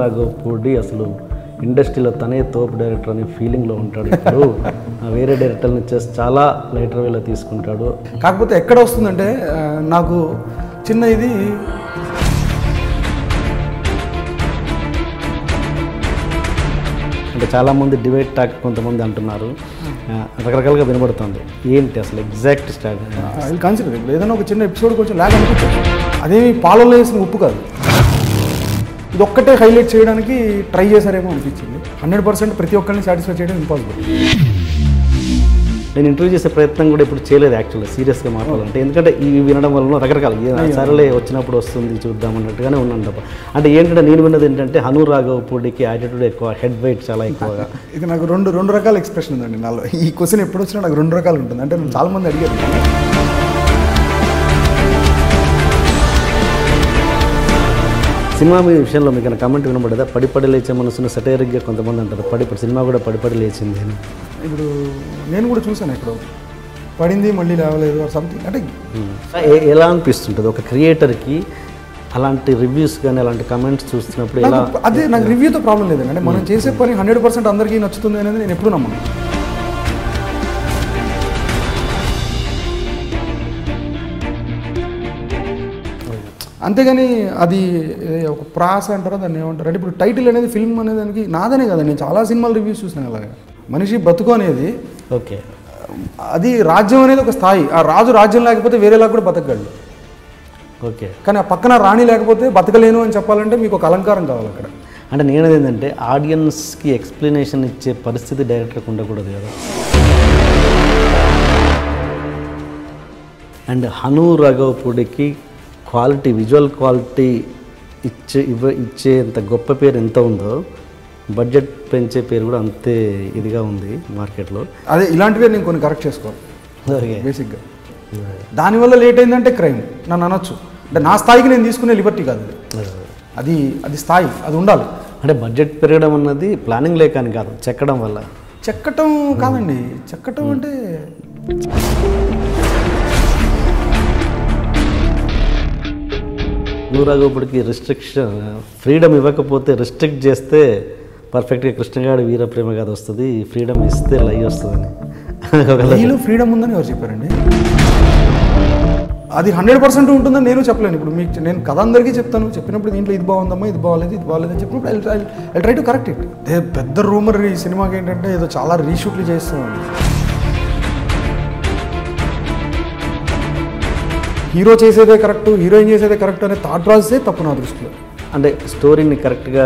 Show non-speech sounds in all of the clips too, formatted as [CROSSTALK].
రాఘవ్ పూడి అసలు ఇండస్ట్రీలో తనే తోపు డైరెక్టర్ అనే ఫీలింగ్లో ఉంటాడు ఇప్పుడు. ఆ వేరే డైరెక్టర్ని చేసి చాలా లైటర్ వేలో తీసుకుంటాడు. కాకపోతే ఎక్కడ వస్తుందంటే నాకు చిన్న ఇది అంటే చాలామంది డిబేట్ టాక్ కొంతమంది అంటున్నారు. రకరకాలుగా వినబడుతుంది. ఏంటి అసలు ఎగ్జాక్ట్ స్టార్ట్ కన్సిడర్ ఏదైనా ఒక చిన్న ఎపిసోడ్ కొంచెం లాగ్ అనిపించదు అదేమి పాలలో వేసిన ఉప్పు కాదు. ఇది ఒక్కటే హైలైట్ చేయడానికి ట్రై చేశారేమో అనిపించింది. హండ్రెడ్ పర్సెంట్ ప్రతి ఒక్కరిని సాటిస్ఫై చేయడం ఇంపాసిబుల్ నేను ఇంటర్వ్యూ చేసే ప్రయత్నం కూడా ఇప్పుడు చేయలేదు యాక్చువల్గా సీరియస్గా మాట్లాడాలంటే. ఎందుకంటే ఇవి వినడం వల్ల రకరకాల. సరేలే వచ్చినప్పుడు వస్తుంది చూద్దాం అన్నట్టుగానే ఉన్నాను తప్ప. అంటే ఏంటంటే నేను విన్నది ఏంటంటే హను రాఘవ్ పూడికి యాటిట్యూడ్ ఎక్కువ హెడ్ వెయిట్ చాలా ఎక్కువగా. [LAUGHS] ఇది నాకు రెండు రెండు రకాల ఎక్స్ప్రెషన్ ఉందండి నాలో. ఈ క్వశ్చన్ ఎప్పుడు వచ్చినా నాకు రెండు రకాలు ఉంటుంది. అంటే నన్ను చాలా మంది అడిగారు. సినిమా మీ విషయంలో మీకు కమెంట్ వినబడదా? పడి పడి లేచే మనసును సటైరిక్గా కొంతమంది అంటారు. పడి పడి సినిమా కూడా పడి పడి లేచింది అని. ఇప్పుడు నేను కూడా చూశాను ఎక్కడో. పడింది మళ్ళీ లేవలేదు సంథింగ్ అంటే ఎలా అనిపిస్తుంటుంది? ఒక క్రియేటర్కి అలాంటి రివ్యూస్ కానీ అలాంటి కమెంట్స్ చూస్తున్నప్పుడు ఎలా అదే నాకు రివ్యూతో ప్రాబ్లం లేదండి. అంటే మనం చేసే పని హండ్రెడ్ పర్సెంట్ అందరికీ నచ్చుతుంది అనేది నేను ఎప్పుడు నమ్మను. అంతేగాని అది ఒక ప్రాస అంటారో దాన్ని ఏమంటారు? అంటే ఇప్పుడు టైటిల్ అనేది ఫిల్మ్ అనే దానికి నాదనే కదా. నేను చాలా సినిమాలు రివ్యూస్ చూసినాను అలాగా. మనిషి బతుకు అనేది ఓకే. అది రాజ్యం అనేది ఒక స్థాయి. ఆ రాజు రాజ్యం లేకపోతే వేరేలా కూడా బతకగలడు. ఓకే. కానీ ఆ పక్కన రాణి లేకపోతే బతకలేను అని చెప్పాలంటే మీకు ఒక అలంకారం కావాలి అక్కడ. అంటే నేను ఏంటంటే ఆడియన్స్కి ఎక్స్ప్లెనేషన్ ఇచ్చే పరిస్థితి డైరెక్టర్కి ఉండకూడదు కదా. అండ్ హను రాఘవపూడికి క్వాలిటీ విజువల్ క్వాలిటీ ఇచ్చే ఇవ్వ ఇచ్చేంత గొప్ప పేరు ఎంత ఉందో బడ్జెట్ పెంచే పేరు కూడా అంతే ఇదిగా ఉంది మార్కెట్లో. అదే ఇలాంటివే నేను కొన్ని కరెక్ట్ చేసుకోవాలి బేసిక్గా దానివల్ల లేట్ అయిందంటే క్రైమ్ నన్ను అనొచ్చు. అంటే నా స్థాయికి నేను తీసుకునే లిబర్టీ కాదు అది. అది అది స్థాయి అది ఉండాలి. అంటే బడ్జెట్ పెరగడం అన్నది ప్లానింగ్ లేక అని కాదు చెక్కడం వల్ల. చెక్కటం కాదండి. చెక్కటం అంటే నూరాగోపుడికి రిస్ట్రిక్షన్ ఫ్రీడమ్ ఇవ్వకపోతే రిస్ట్రిక్ట్ చేస్తే పర్ఫెక్ట్గా కృష్ణగాడి వీర ప్రేమ కథ వస్తుంది ఫ్రీడమ్ ఇస్తే లై వస్తుందని. ఒకవేళ ఫ్రీడమ్ ఉందని ఎవరు చెప్పారండి? అది హండ్రెడ్ పర్సెంట్ ఉంటుందని నేను చెప్పలేను. ఇప్పుడు మీకు నేను కథ అందరికీ చెప్తాను. చెప్పినప్పుడు దీంట్లో ఇది బాగుందమ్మా ఇది బాగాలేదు ఇది బాగాలేదు అని చెప్పినప్పుడు I try to correct it పెద్ద రూమర్ ఈ సినిమాకి ఏంటంటే ఏదో చాలా రీషూట్లు చేస్తున్నాను. హీరో చేసేదే కరెక్ట్ హీరోయిన్ చేసేదే కరెక్ట్ అనే థాట్ ప్రాసెసే తప్పు నా దృష్టిలో. అంటే స్టోరీని కరెక్ట్గా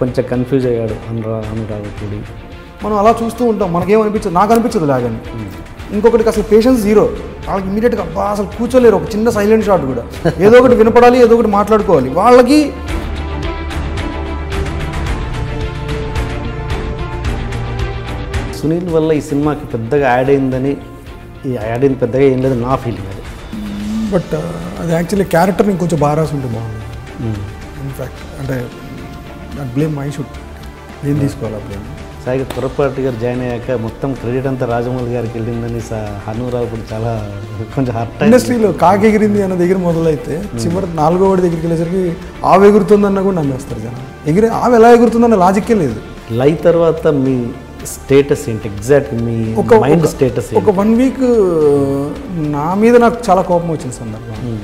కొంచెం కన్ఫ్యూజ్ అయ్యాడు అనురా అనురాగపూడి మనం అలా చూస్తూ ఉంటాం. మనకేమనిపించదు నాకు అనిపించదు లాగని. ఇంకొకటికి అసలు పేషెన్స్ జీరో వాళ్ళకి ఇమీడియట్గా అబ్బా అసలు కూర్చోలేరు. ఒక చిన్న సైలెంట్ షాట్ కూడా. ఏదో ఒకటి వినపడాలి ఏదో ఒకటి మాట్లాడుకోవాలి. వాళ్ళకి సునీల్ వల్ల ఈ సినిమాకి పెద్దగా యాడ్ అయిందని ఈ యాడ్ అయింది పెద్దగా ఏం లేదు నా ఫీలింగ్ అది. బట్ అది యాక్చువల్లీ క్యారెక్టర్ ఇంకొంచెం బాగా రాసి ఉంటే బాగుంది ఇన్ఫ్యాక్ట్ అంటే బ్లేమ్ మై షుడ్ నేను తీసుకోవాలి ఆ బ్లేమ్ సాయి పొరపాటు గారు జాయిన్ అయ్యాక మొత్తం క్రెడిట్ అంతా రాజమౌళి గారికి వెళ్ళిందని సా హనురావు ఇప్పుడు చాలా కొంచెం హర్ట్ ఇండస్ట్రీలో కాకి ఎగిరింది అన్న దగ్గర మొదలైతే చివరి నాలుగో వాడి దగ్గరికి వెళ్ళేసరికి ఆవు ఎగురుతుందన్న కూడా నమ్మేస్తారు జనం. ఎగిరే ఆవు ఎలా ఎగురుతుందన్న లాజిక్కే లేదు. లై తర్వాత మీ స్టేటస్ ఏంటి? ఎగ్జాక్ట్ మీ ఒక- మైండ్ స్టేటస్ ఒక వన్ వీక్ నా మీద నాకు చాలా కోపం వచ్చిన సందర్భం.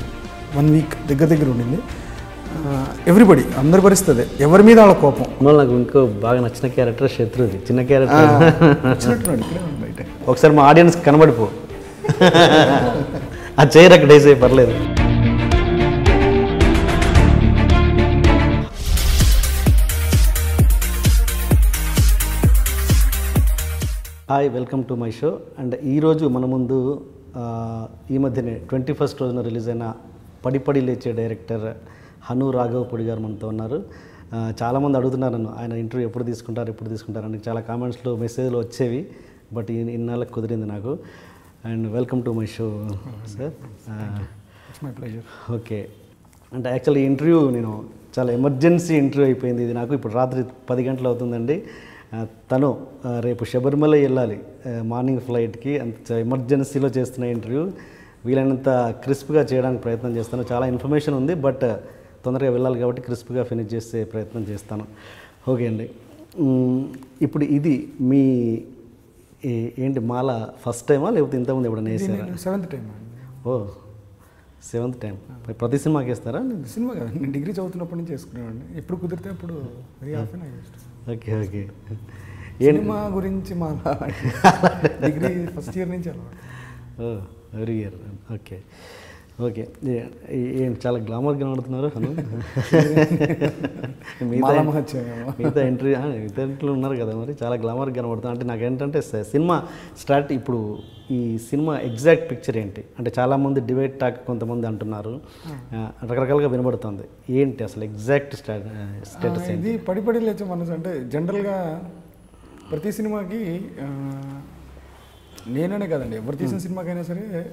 వన్ వీక్ దగ్గర దగ్గర ఉండింది. ఎవ్రీబడి అందరి పరిస్థితి. ఎవరి మీద వాళ్ళ కోపం? మళ్ళీ నాకు ఇంకో బాగా నచ్చిన క్యారెక్టర్ శత్రుది చిన్న క్యారెక్టర్ ఒకసారి మా ఆడియన్స్ కనబడిపో. [LAUGHS] ఆ చైర్ అక్కడ వేసే పర్లేదు. Hi welcome to my show and ఈరోజు మన ముందు ఈ మధ్యనే ట్వంటీ ఫస్ట్ రోజున రిలీజ్ అయిన పడి పడి లేచే డైరెక్టర్ హను రాఘవ్ పొడి గారు మనతో ఉన్నారు. చాలామంది అడుగుతున్నారు నన్ను ఆయన ఇంటర్వ్యూ ఎప్పుడు తీసుకుంటారు ఎప్పుడు తీసుకుంటారు అని. చాలా కామెంట్స్లో మెసేజ్లు వచ్చేవి బట్ ఈ- ఇన్నాళ్ళకి కుదిరింది నాకు. And welcome to my show sir my pleasure okay. అంటే యాక్చువల్లీ ఇంటర్వ్యూ నేను చాలా ఎమర్జెన్సీ ఇంటర్వ్యూ అయిపోయింది. ఇది నాకు ఇప్పుడు రాత్రి పది గంటలు అవుతుందండి. తను రేపు శబరిమల వెళ్ళాలి. మార్నింగ్ ఫ్లైట్కి అంత ఎమర్జెన్సీలో చేస్తున్న ఇంటర్వ్యూ. వీలైనంత క్రిస్ప్గా చేయడానికి ప్రయత్నం చేస్తాను. చాలా ఇన్ఫర్మేషన్ ఉంది బట్ తొందరగా వెళ్ళాలి కాబట్టి క్రిస్ప్గా ఫినిష్ చేసే ప్రయత్నం చేస్తాను. ఓకే అండి. ఇప్పుడు ఇది మీ ఏంటి మాల ఫస్ట్ టైమా లేకపోతే ఇంతకుముందు ఎప్పుడైనా వేసారా? సెవెంత్ టైం ఓ సెవెంత్ టైం ప్రతి సినిమాకి వేస్తారా? సినిమా కదా నేను డిగ్రీ చదువుతున్నప్పటి నుంచి చేసుకునేవాడిని ఎప్పుడు కుదిరితే అప్పుడు very often I okay okay. Cinema గురించి మా [LAUGHS] డిగ్రీ ఫస్ట్ ఇయర్ నుంచి అలవాటు. Oh very year? Okay. Okay. ఏ- ఏం చాలా గ్లామర్ కనబడుతున్నారు అను [LAUGHS] మిగతా ఎంట్రీ మిగతా ఎంట్రీలు ఉన్నారు కదా మరి. చాలా గ్లామర్ కనబడుతుంది అంటే నాకు ఏంటంటే సినిమా స్టార్ట్ ఇప్పుడు ఈ సినిమా ఎగ్జాక్ట్ పిక్చర్ ఏంటి? అంటే చాలామంది డిబేట్ టాక్ కొంతమంది అంటున్నారు. రకరకాలుగా వినబడుతుంది. ఏంటి అసలు ఎగ్జాక్ట్ స్టా స్టేటస్ ఇది పడి పడి లేచే మనసు. అంటే జనరల్గా ప్రతి సినిమాకి నేననే కదండి. ఎవరు తీసిన సినిమాకైనా సరే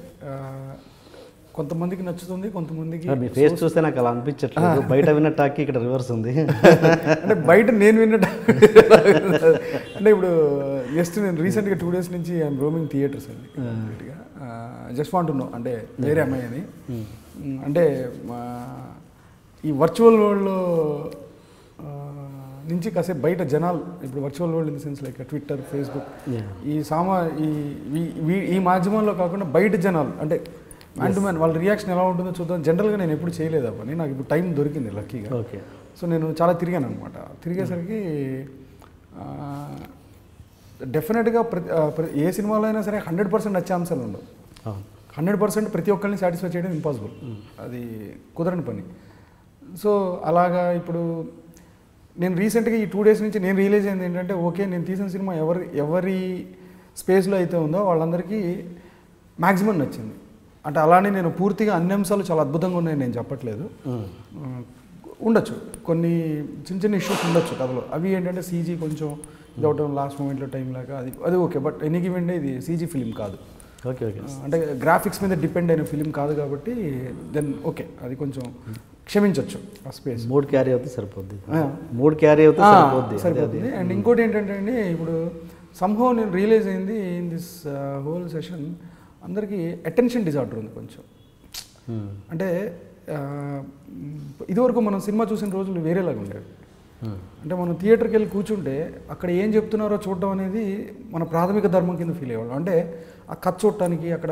కొంతమందికి నచ్చుతుంది కొంతమందికి మీ ఫేస్ చూస్తే నాకు అలా అనిపించట్లేదు. బయట విన్న టాక్కి ఇక్కడ రివర్స్ ఉంది. అంటే బయట నేను విన్నట్టు అంటే ఇప్పుడు జస్ట్ నేను రీసెంట్గా టూ డేస్ నుంచి ఐఎమ్ రోమింగ్ థియేటర్స్ అండి. జస్ట్ వాంట్ నో అంటే వేరే అమ్మాయి అని. మ్, అంటే ఈ వర్చువల్ వరల్డ్లో నుంచి కాసేపు బయట జనాలు ఇప్పుడు virtual world in the sense like Twitter Facebook. ఈ సామా ఈ- ఈ మాధ్యమంలో కాకుండా బయట జనాలు అంటే టు మ్యాన్ వాళ్ళ రియాక్షన్ ఎలా ఉంటుందో చూద్దాం. జనరల్గా నేను ఎప్పుడు చేయలేదు పని నాకు ఇప్పుడు టైం దొరికింది లక్కీగా ఓకే సో నేను చాలా తిరిగాను అనమాట తిరిగేసరికి డెఫినెట్గా ప్రతి ఏ సినిమాలో అయినా సరే హండ్రెడ్ పర్సెంట్ నచ్చే అంశాలు ఉండవు. హండ్రెడ్ పర్సెంట్ ప్రతి ఒక్కరిని సాటిస్ఫై చేయడం ఇంపాసిబుల్ అది కుదరని పని. సో అలాగా ఇప్పుడు నేను రీసెంట్గా ఈ టూ డేస్ నుంచి నేను రియలైజ్ అయింది ఏంటంటే ఓకే నేను తీసిన సినిమా ఎవరి ఎవరి స్పేస్లో అయితే ఉందో వాళ్ళందరికీ మ్యాక్సిమం నచ్చింది. అంటే అలానే నేను పూర్తిగా అన్ని అంశాలు చాలా అద్భుతంగా ఉన్నాయని నేను చెప్పట్లేదు. ఉండొచ్చు. కొన్ని చిన్న చిన్న ఇష్యూస్ ఉండొచ్చు కథలో. అవి ఏంటంటే సీజీ కొంచెం ఇది అవటం లాస్ట్ మూమెంట్లో టైం లాగా అది అది ఓకే బట్ ఎనీ గివెన్ ఇది సీజీ ఫిలిం కాదు. ఓకే ఓకే అంటే గ్రాఫిక్స్ మీద డిపెండ్ అయిన ఫిలిం కాదు కాబట్టి దెన్ ఓకే అది కొంచెం క్షమించవచ్చు ఆ స్పేస్ మూడు క్యారీ అవుతే సరిపోద్ది. మూడు క్యారీ అవుతే సరిపోద్ది. అదే సరిపోతుంది అండ్ ఇంకోటి ఏంటంటే అండి ఇప్పుడు సంభవం నేను రియలైజ్ అయింది ఇన్ దిస్ హోల్ సెషన్ అందరికీ అటెన్షన్ డిజార్డర్ ఉంది కొంచెం. అంటే ఇదివరకు మనం సినిమా చూసిన రోజులు వేరేలాగా ఉండేవి. అంటే మనం థియేటర్కి వెళ్ళి కూర్చుంటే అక్కడ ఏం చెప్తున్నారో చూడడం అనేది మన ప్రాథమిక ధర్మం కింద ఫీల్ అయ్యేవాళ్ళం. అంటే ఆ కథ చూడటానికి అక్కడ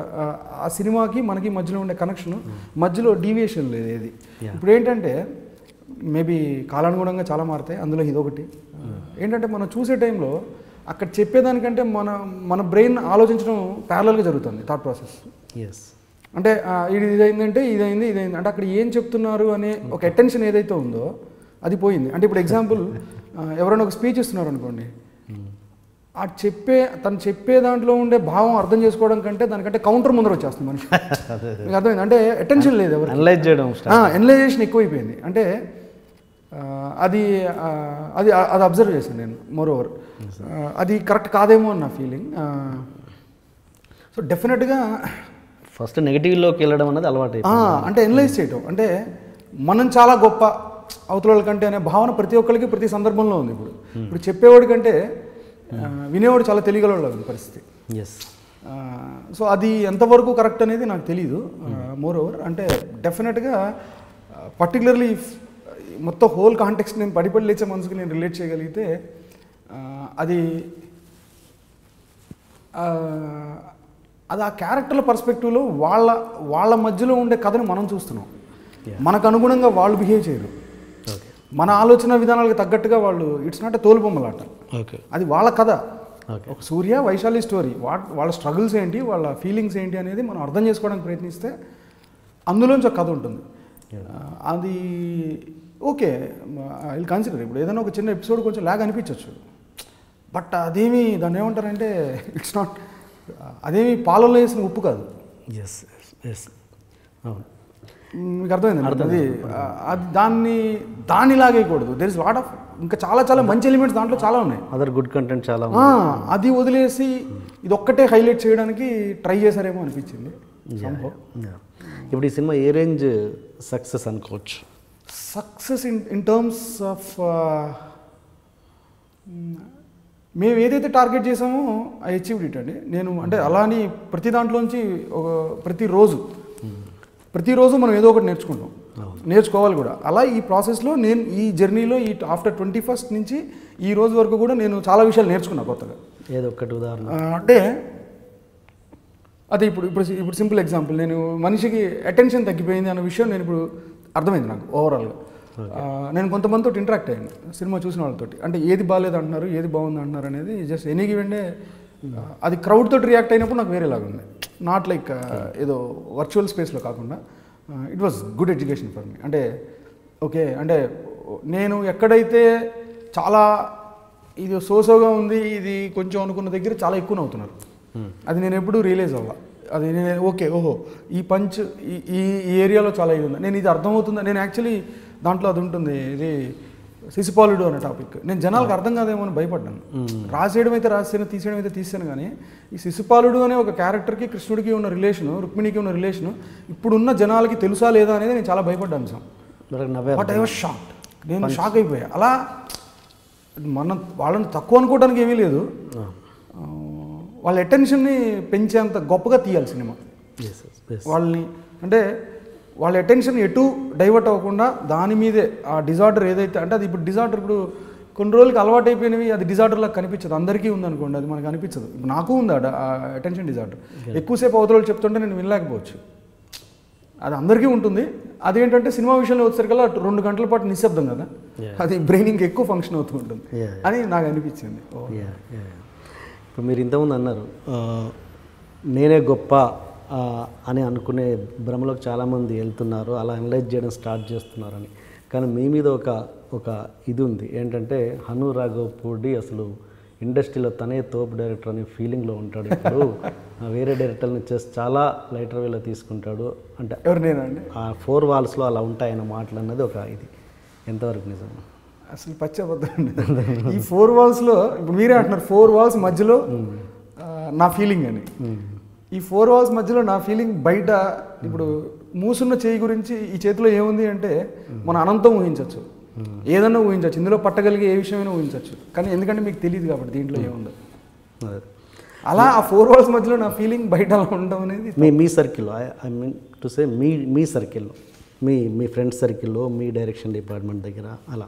ఆ- సినిమాకి మనకి మధ్యలో ఉండే కనెక్షన్ మధ్యలో డీవియేషన్ లేదు ఏది. ఇప్పుడు ఏంటంటే మేబీ కాలానుగుణంగా చాలా మారుతాయి అందులో ఇదొకటి. ఏంటంటే మనం చూసే టైంలో అక్కడ చెప్పేదానికంటే మన మన బ్రెయిన్ ఆలోచించడం ప్యారలల్గా జరుగుతుంది థాట్ ప్రాసెస్ ఎస్ అంటే ఇది ఇదైందంటే ఇదైంది ఇదైంది అంటే అక్కడ ఏం చెప్తున్నారు అనే ఒక అటెన్షన్ ఏదైతే ఉందో అది పోయింది. అంటే ఇప్పుడు ఎగ్జాంపుల్ ఎవరైనా ఒక స్పీచ్ ఇస్తున్నారు అనుకోండి. ఆ చెప్పే తను చెప్పే దాంట్లో ఉండే భావం అర్థం చేసుకోవడం కంటే దానికంటే కౌంటర్ ముందర వచ్చేస్తుంది మనిషి. [LAUGHS] మీకు అర్థమైంది? అంటే అటెన్షన్ లేదు ఎవరు అనలైజ్ చేయడం ఎనలైజేషన్ ఎక్కువైపోయింది. అంటే అది అది అది అబ్జర్వ్ చేశాను నేను మోర్ ఓవర్ అది కరెక్ట్ కాదేమో అని నా ఫీలింగ్ సో డెఫినెట్గా ఫస్ట్ నెగిటివ్లోకి వెళ్ళడం అనేది అలవాటు. అంటే ఎనలైజ్ చేయటం. అంటే మనం చాలా గొప్ప అవతల కంటే అనే భావన ప్రతి ఒక్కరికి ప్రతి సందర్భంలో ఉంది ఇప్పుడు. ఇప్పుడు చెప్పేవాడి కంటే వినేవాడు చాలా తెలియగలవాడు పరిస్థితి. ఎస్ సో అది ఎంతవరకు కరెక్ట్ అనేది నాకు తెలియదు మోర్ ఓవర్ అంటే డెఫినెట్గా పర్టికులర్లీ మొత్తం హోల్ కాంటెక్స్ట్ నేను పడిపడి లేచే మనసుకి నేను రిలేట్ చేయగలిగితే అది అది ఆ క్యారెక్టర్ల పర్స్పెక్టివ్లో వాళ్ళ వాళ్ళ మధ్యలో ఉండే కథని మనం చూస్తున్నాం. మనకు అనుగుణంగా వాళ్ళు బిహేవ్ చేయరు. ఓకే మన ఆలోచన విధానాలకు తగ్గట్టుగా వాళ్ళు ఇట్స్ నాట్ ఎ తోలుబొమ్మలాట. ఓకే అది వాళ్ళ కథ. ఓకే ఒక సూర్య వైశాలి స్టోరీ వాట్ వాళ్ళ స్ట్రగుల్స్ ఏంటి వాళ్ళ ఫీలింగ్స్ ఏంటి అనేది మనం అర్థం చేసుకోవడానికి ప్రయత్నిస్తే అందులోంచి ఒక కథ ఉంటుంది. అది ఓకే ఐ కన్సిడర్ ఇప్పుడు ఏదైనా ఒక చిన్న ఎపిసోడ్ కొంచెం లాగ్ అనిపించవచ్చు బట్ అదేమి దాన్ని ఏమంటారంటే ఇట్స్ నాట్ అదేమి పాలలో వేసిన ఉప్పు కాదు. ఎస్ ఎస్ అవును. మీకు అర్థమైంది అది అది దాన్ని దాన్ని లాగేయకూడదు దెర్ ఇస్ లాట్ ఆఫ్ ఇంకా చాలా చాలా మంచి ఎలిమెంట్స్ దాంట్లో చాలా ఉన్నాయి. అదర్ గుడ్ కంటెంట్ చాలా అది వదిలేసి ఇది ఒక్కటే హైలైట్ చేయడానికి ట్రై చేశారేమో అనిపించింది. ఇప్పుడు ఈ సినిమా ఏ రేంజ్ సక్సెస్ అనుకోవచ్చు? Success in in terms of మేము ఏదైతే టార్గెట్ చేసామో ఐ అచీవ్డ్ ఇట్ అండి. నేను అంటే అలా అని ప్రతి దాంట్లోంచి ఒక ప్రతిరోజు ప్రతిరోజు మనం ఏదో ఒకటి నేర్చుకుంటాం. నేర్చుకోవాలి కూడా. అలా ఈ ప్రాసెస్లో నేను ఈ జర్నీలో ఈ ఆఫ్టర్ ట్వంటీ ఫస్ట్ నుంచి ఈ రోజు వరకు కూడా నేను చాలా విషయాలు నేర్చుకున్నా కొత్తగా. ఏదో ఒక్కటి ఉదాహరణ. అంటే అదే ఇప్పుడు ఇప్పుడు ఇప్పుడు సింపుల్ ఎగ్జాంపుల్ నేను మనిషికి అటెన్షన్ తగ్గిపోయింది అన్న విషయం నేను ఇప్పుడు అర్థమైంది నాకు ఓవరాల్గా నేను కొంతమందితో ఇంటరాక్ట్ అయ్యాను సినిమా చూసిన వాళ్ళతోటి. అంటే ఏది బాగాలేదు అంటున్నారు ఏది బాగుంది అంటున్నారు అనేది జస్ట్ ఎనీ గివెండే అది క్రౌడ్ తోటి రియాక్ట్ అయినప్పుడు నాకు వేరేలాగా ఉంది. నాట్ లైక్ ఏదో వర్చువల్ స్పేస్లో కాకుండా it was good education for me అంటే ఓకే అంటే నేను ఎక్కడైతే చాలా ఇది సోసోగా ఉంది ఇది కొంచెం అనుకున్న దగ్గర చాలా ఎక్కువ అవుతున్నారు. అది నేను ఎప్పుడూ రియలైజ్ అవ్వ అది నేను ఓకే ఓహో. ఈ పంచ్ ఈ ఈ ఏరియాలో చాలా ఇది ఉంది. నేను ఇది అర్థమవుతుందా? నేను యాక్చువల్లీ దాంట్లో అది ఉంటుంది. ఇది శిశుపాలుడు అనే టాపిక్ నేను జనాలకు అర్థం కాదేమో అని భయపడ్డాను. రాసేయడం అయితే రాసాను తీసేయడం అయితే తీసాను కానీ ఈ శిశుపాలుడు అనే ఒక క్యారెక్టర్కి కృష్ణుడికి ఉన్న రిలేషను రుక్మిణికి ఉన్న రిలేషను ఇప్పుడున్న జనాలకి తెలుసా లేదా అనేది నేను చాలా భయపడ్డాను sir. But I was shock నేను షాక్ అయిపోయా. అలా మనం వాళ్ళని తక్కువ అనుకోవడానికి ఏమీ లేదు. వాళ్ళ అటెన్షన్ని పెంచేంత గొప్పగా తీయాలి సినిమా. వాళ్ళని అంటే వాళ్ళ అటెన్షన్ ఎటు డైవర్ట్ అవ్వకుండా దాని మీదే ఆ డిజార్డర్ ఏదైతే అంటే అది ఇప్పుడు డిజార్డర్ ఇప్పుడు కొన్ని రోజులకి అలవాటు అయిపోయినవి అది డిజార్డర్లా కనిపించదు. అందరికీ ఉందనుకోండి అది మనకు అనిపించదు. ఇప్పుడు నాకు ఉంది ఆ అటెన్షన్ డిజార్డర్ ఎక్కువసేపు అవతల చెప్తుంటే నేను వినలేకపోవచ్చు. అది అందరికీ ఉంటుంది. అదేంటంటే సినిమా విషయంలో వచ్చేసరికల్లా రెండు గంటల పాటు నిశ్శబ్దం కదా. అది బ్రెయిన్ ఇంకా ఎక్కువ ఫంక్షన్ అవుతూ ఉంటుంది. అని నాకు అనిపించింది. ఇప్పుడు మీరు ఇంతకుముందు అన్నారు నేనే గొప్ప అని అనుకునే భ్రమలోకి చాలామంది వెళ్తున్నారు అలా అనలైజ్ చేయడం స్టార్ట్ చేస్తున్నారని. కానీ మీ మీద ఒక ఒక ఇది ఉంది. ఏంటంటే హను రాఘవపూడి అసలు ఇండస్ట్రీలో తనే తోపు డైరెక్టర్ అనే ఫీలింగ్లో ఉంటాడు ఇప్పుడు. [LAUGHS] వేరే డైరెక్టర్ని చేసి చాలా లైటర్ వేలో తీసుకుంటాడు. అంటే ఎవరు నేనండి ఆ ఫోర్ వాల్స్లో అలా ఉంటాయన్న మాటలు అన్నది ఒక ఇది. ఎంతవరకు నిజం? అసలు పచ్చబద్దండి ఈ ఫోర్ వాల్స్లో ఇప్పుడు మీరే అంటున్నారు ఫోర్ వాల్స్ మధ్యలో నా ఫీలింగ్ అని. ఈ ఫోర్ వాల్స్ మధ్యలో నా ఫీలింగ్ బయట ఇప్పుడు మూసున్న చేయి గురించి ఈ చేతిలో ఏముంది అంటే మన అనంతం ఊహించవచ్చు. ఏదన్నా ఊహించవచ్చు. ఇందులో పట్టగలిగే ఏ విషయమైనా ఊహించవచ్చు. కానీ ఎందుకంటే మీకు తెలియదు కాబట్టి దీంట్లో ఏముందో. అదే. అలా ఆ ఫోర్ వాల్స్ మధ్యలో నా ఫీలింగ్ బయట అలా ఉండడం అనేది మీ మీ సర్కిల్లో ఐ మీన్ టు సే మీ మీ సర్కిల్లో మీ మీ ఫ్రెండ్స్ సర్కిల్లో మీ డైరెక్షన్ డిపార్ట్మెంట్ దగ్గర అలా.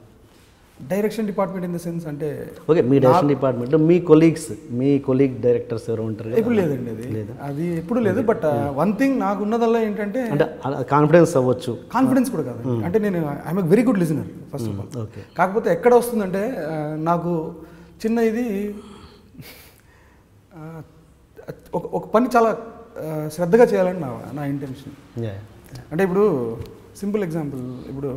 Direction department in the sense అంటే ఓకే మీ డైరెక్షన్ డిపార్ట్మెంట్ మీ కొలీగ్స్ మీ కొలీగ్ డైరెక్టర్ ఎవరు ఉంటారు ఎప్పుడు లేదండి అది. అది ఎప్పుడు లేదు బట్ వన్ థింగ్ నాకు ఉన్నదల్లా ఏంటంటే అంటే కాన్ఫిడెన్స్ అవ్వచ్చు. కాన్ఫిడెన్స్ కూడా కాదు. అంటే నేను I'm very good listener first of all okay కాకపోతే ఎక్కడ వస్తుందంటే ఆ, నాకు చిన్న ఇది ఆ, ఒక ఒక పని చాలా శ్రద్ధగా చేయాలని నా నా ఇంటెన్షన్ అంటే ఇప్పుడు సింపుల్ ఎగ్జాంపుల్ ఇప్పుడు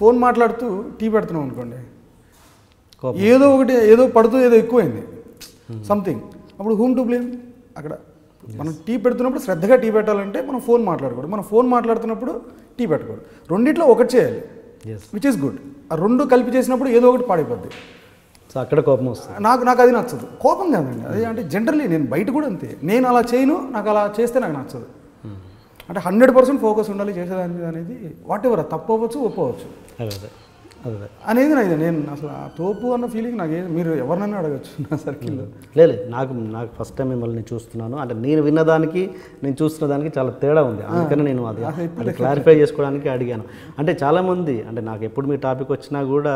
ఫోన్ మాట్లాడుతూ టీ పెడుతున్నాం అనుకోండి. ఏదో ఒకటి ఏదో పడుతూ ఏదో ఎక్కువైంది. సంథింగ్ అప్పుడు హూమ్ టు బ్లేమ్ అక్కడ. మనం టీ పెడుతున్నప్పుడు శ్రద్ధగా టీ పెట్టాలంటే మనం ఫోన్ మాట్లాడకూడదు మనం ఫోన్ మాట్లాడుతున్నప్పుడు టీ పెట్టకూడదు రెండిట్లో ఒకటి చేయాలి. విచ్ ఇస్ గుడ్ ఆ రెండు కలిపి చేసినప్పుడు ఏదో ఒకటి పాడైపోద్ది. సో అక్కడ కోపం వస్తుంది. నాకు నాకు అది నచ్చదు. కోపం కాదండి. అది అంటే జనరల్లీ నేను బయట కూడా అంతే. నేను అలా చేయను నాకు అలా చేస్తే నాకు నచ్చదు. అంటే హండ్రెడ్ పర్సెంట్ ఫోకస్ ఉండాలి చేసేదాని మీద అనేది వాట్ ఎవర్ తప్పు అవ్వచ్చు ఒప్పవచ్చు. అదే అదే అదే అనేది నా ఇది. నేను అసలు ఆ తోపు అన్న ఫీలింగ్ నాకు మీరు ఎవరినైనా అడగచ్చు నా సర్కిల్లో లేదు నాకు నాకు ఫస్ట్ టైం మిమ్మల్ని చూస్తున్నాను. అంటే నేను విన్నదానికి నేను చూస్తున్న దానికి చాలా తేడా ఉంది. అందుకని నేను అది అది క్లారిఫై చేసుకోవడానికి అడిగాను. అంటే చాలామంది అంటే నాకు ఎప్పుడు మీ టాపిక్ వచ్చినా కూడా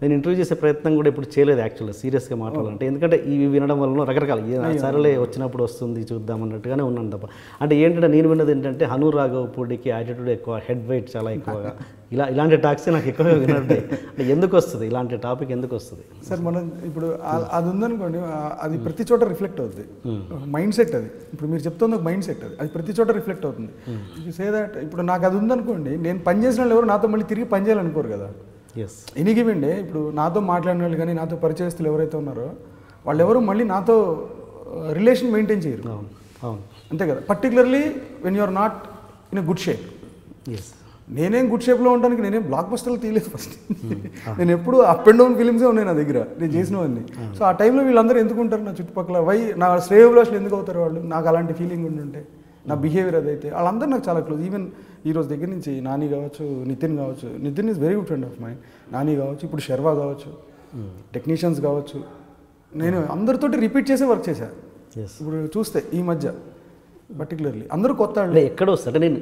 నేను ఇంటర్వ్యూ చేసే ప్రయత్నం కూడా ఎప్పుడు చేయలేదు యాక్చువల్గా సీరియస్గా మాట్లాడాలంటే. ఎందుకంటే ఇవి వినడం వల్ల రకరకాల సరేలే వచ్చినప్పుడు వస్తుంది చూద్దాం అన్నట్టుగానే ఉన్నాను తప్ప. అంటే ఏంటంటే నేను విన్నది ఏంటంటే హను రాఘవపూడికి యాటిట్యూడ్ ఎక్కువ హెడ్ వెయిట్ చాలా ఎక్కువగా [LAUGHS] ఇలా ఇలాంటి టాక్సీ నాకు ఎక్కువగా వినట్టే అంటే ఎందుకు వస్తుంది? ఇలాంటి టాపిక్ ఎందుకు వస్తుంది? సార్ మనం ఇప్పుడు ఆ- అది ఉందనుకోండి అది ప్రతి చోట రిఫ్లెక్ట్ అవుతుంది మైండ్ సెట్ అది. ఇప్పుడు మీరు చెప్తుంది ఒక మైండ్ సెట్ అది. అది ప్రతి చోట రిఫ్లెక్ట్ అవుతుంది. సే దట్ ఇప్పుడు నాకు అది ఉందనుకోండి నేను పని చేసిన వాళ్ళు ఎవరు నాతో మళ్ళీ తిరిగి పని చేయాలనుకోరు కదా. ఎనీ గివెన్ డే ఇప్పుడు నాతో మాట్లాడిన వాళ్ళు కానీ నాతో పరిచయస్తులు ఎవరైతే ఉన్నారో వాళ్ళు ఎవరు మళ్ళీ నాతో రిలేషన్ మెయింటైన్ చేయరు. అవును అంతే కదా? Particularly when you're not in good shape yes నేనేం గుడ్ షేప్లో ఉండడానికి నేనేం బ్లాక్ బస్టర్లు తీయలేదు ఫస్ట్ [LAUGHS] నేను ఎప్పుడు అప్ అండ్ డౌన్ ఫిలిమ్సే ఉన్నాయి నా దగ్గర. నేను చేసినవన్నీ. సో ఆ టైంలో వీళ్ళందరూ ఎందుకు ఉంటారు నా చుట్టుపక్కల? వై నా శ్రేయోభిలాషులు ఎందుకు అవుతారు వాళ్ళు? నాకు అలాంటి ఫీలింగ్ ఉండుంటే నా బిహేవియర్ అదైతే వాళ్ళందరూ నాకు చాలా క్లోజ్ ఈవెన్ ఈ రోజు దగ్గర నుంచి నాని కావచ్చు నితిన్ కావచ్చు Nitin is very good friend of mind Nani కావచ్చు ఇప్పుడు శర్వా కావచ్చు టెక్నీషియన్స్ కావచ్చు. నేను అందరితోటి రిపీట్ చేసే వర్క్ చేశాను ఇప్పుడు చూస్తే ఈ మధ్య పర్టికులర్లీ అందరూ కొత్త ఎక్కడ అంటే నేను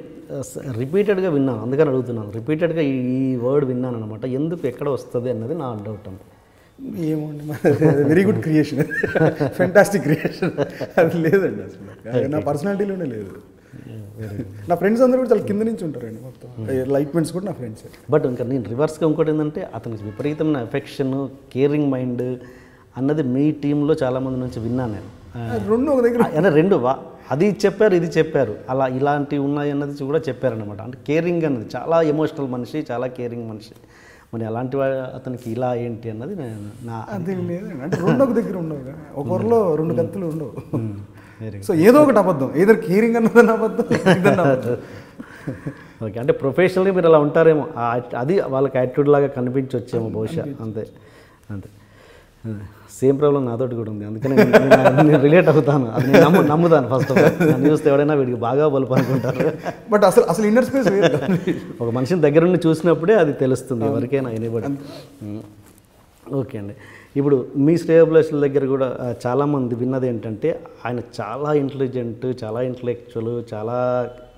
రిపీటెడ్గా విన్నాను అందుకని అడుగుతున్నాను. రిపీటెడ్గా ఈ వర్డ్ విన్నాను అనమాట ఎందుకు ఎక్కడ వస్తుంది అన్నది నా డౌట్ అంత. ఏమోండి very good creation fantastic creation అది లేదండి అసలు. నా పర్సనాలిటీలోనే లేదు. నా ఫ్రెండ్స్ అందరూ కూడా చాలా కింద నుంచి ఉంటారండి మొత్తం. లైట్మెంట్స్ కూడా నా ఫ్రెండ్స్ బట్ ఇంకా నేను రివర్స్గా ఇంకోటి ఏంటంటే అతనికి విపరీతమైన ఎఫెక్షన్ కేరింగ్ మైండ్ అన్నది మీ టీంలో చాలామంది నుంచి విన్నాను నేను. రెండు ఒక దగ్గర. అంటే రెండు వా అది చెప్పారు ఇది చెప్పారు. అలా ఇలాంటివి ఉన్నాయి అన్నది కూడా చెప్పారనమాట అంటే కేరింగ్ అన్నది చాలా ఎమోషనల్ మనిషి చాలా కేరింగ్ మనిషి. మరి అలాంటి అతనికి ఇలా ఏంటి అన్నది నేను నా అది లేదండి అంటే రెండు ఒక దగ్గర ఉండవు. ఒకరిలో రెండు కత్తులు ఉండవు. సో ఏదో ఒకటి అబద్ధం. ఏదో కేరింగ్ అన్నదన్న అబద్ధం ఓకే అంటే ప్రొఫెషనల్గా మీరు అలా ఉంటారేమో. అది వాళ్ళకి యాటిట్యూడ్ లాగా కనిపించవచ్చేమో బహుశా. అంతే అంతే. సేమ్ ప్రాబ్లం నాతోటి కూడా ఉంది. అందుకని నేను- రిలేట్ అవుతాను. అది నేను నమ్ము నమ్ముతాను ఫస్ట్ ఆఫ్ ఆల్ చూస్తే ఎవడైనా వీడికి బాగా బలుపు అనుకుంటారు. బట్ అసలు అసలు ఇన్నర్ స్పేస్. ఒక మనిషిని దగ్గర నుండి చూసినప్పుడే అది తెలుస్తుంది ఎవరికైనా ఎనీబడి ఓకే అండి. ఇప్పుడు మీ శ్రేయోభిలాషుల దగ్గర కూడా చాలామంది విన్నది ఏంటంటే ఆయన చాలా ఇంటెలిజెంట్ చాలా ఇంటలెక్చువల్ చాలా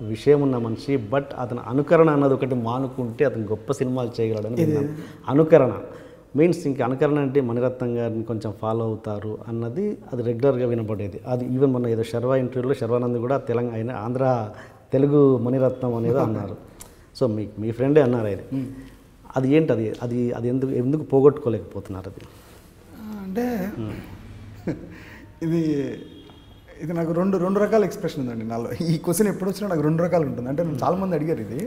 విషయం ఉన్న మనిషి బట్ అతను అనుకరణ అన్నది ఒకటి మానుకుంటే అతను గొప్ప సినిమాలు చేయగలడని అనుకరణ మీన్స్ ఇంక అనుకరణ అంటే మణిరత్నం గారిని కొంచెం ఫాలో అవుతారు అన్నది అది రెగ్యులర్గా వినపడేది అది ఈవెన్ మొన్న ఏదో శర్వా ఇంటర్వ్యూలో శర్వానంద్ కూడా తెలంగాణ ఆయన ఆంధ్ర తెలుగు మణిరత్నం అనేది అన్నారు. సో మీ మీ ఫ్రెండే అన్నారు అది. అది ఏంటి? అది అది అది ఎందుకు ఎందుకు పోగొట్టుకోలేకపోతున్నారు అది? అంటే ఇది ఇది నాకు రెండు రెండు రకాల ఎక్స్ప్రెషన్ ఉందండి నాలో. ఈ క్వశ్చన్ ఎప్పుడు వచ్చినా నాకు రెండు రకాలు ఉంటుంది. అంటే నన్ను చాలామంది అడిగారు ఇది.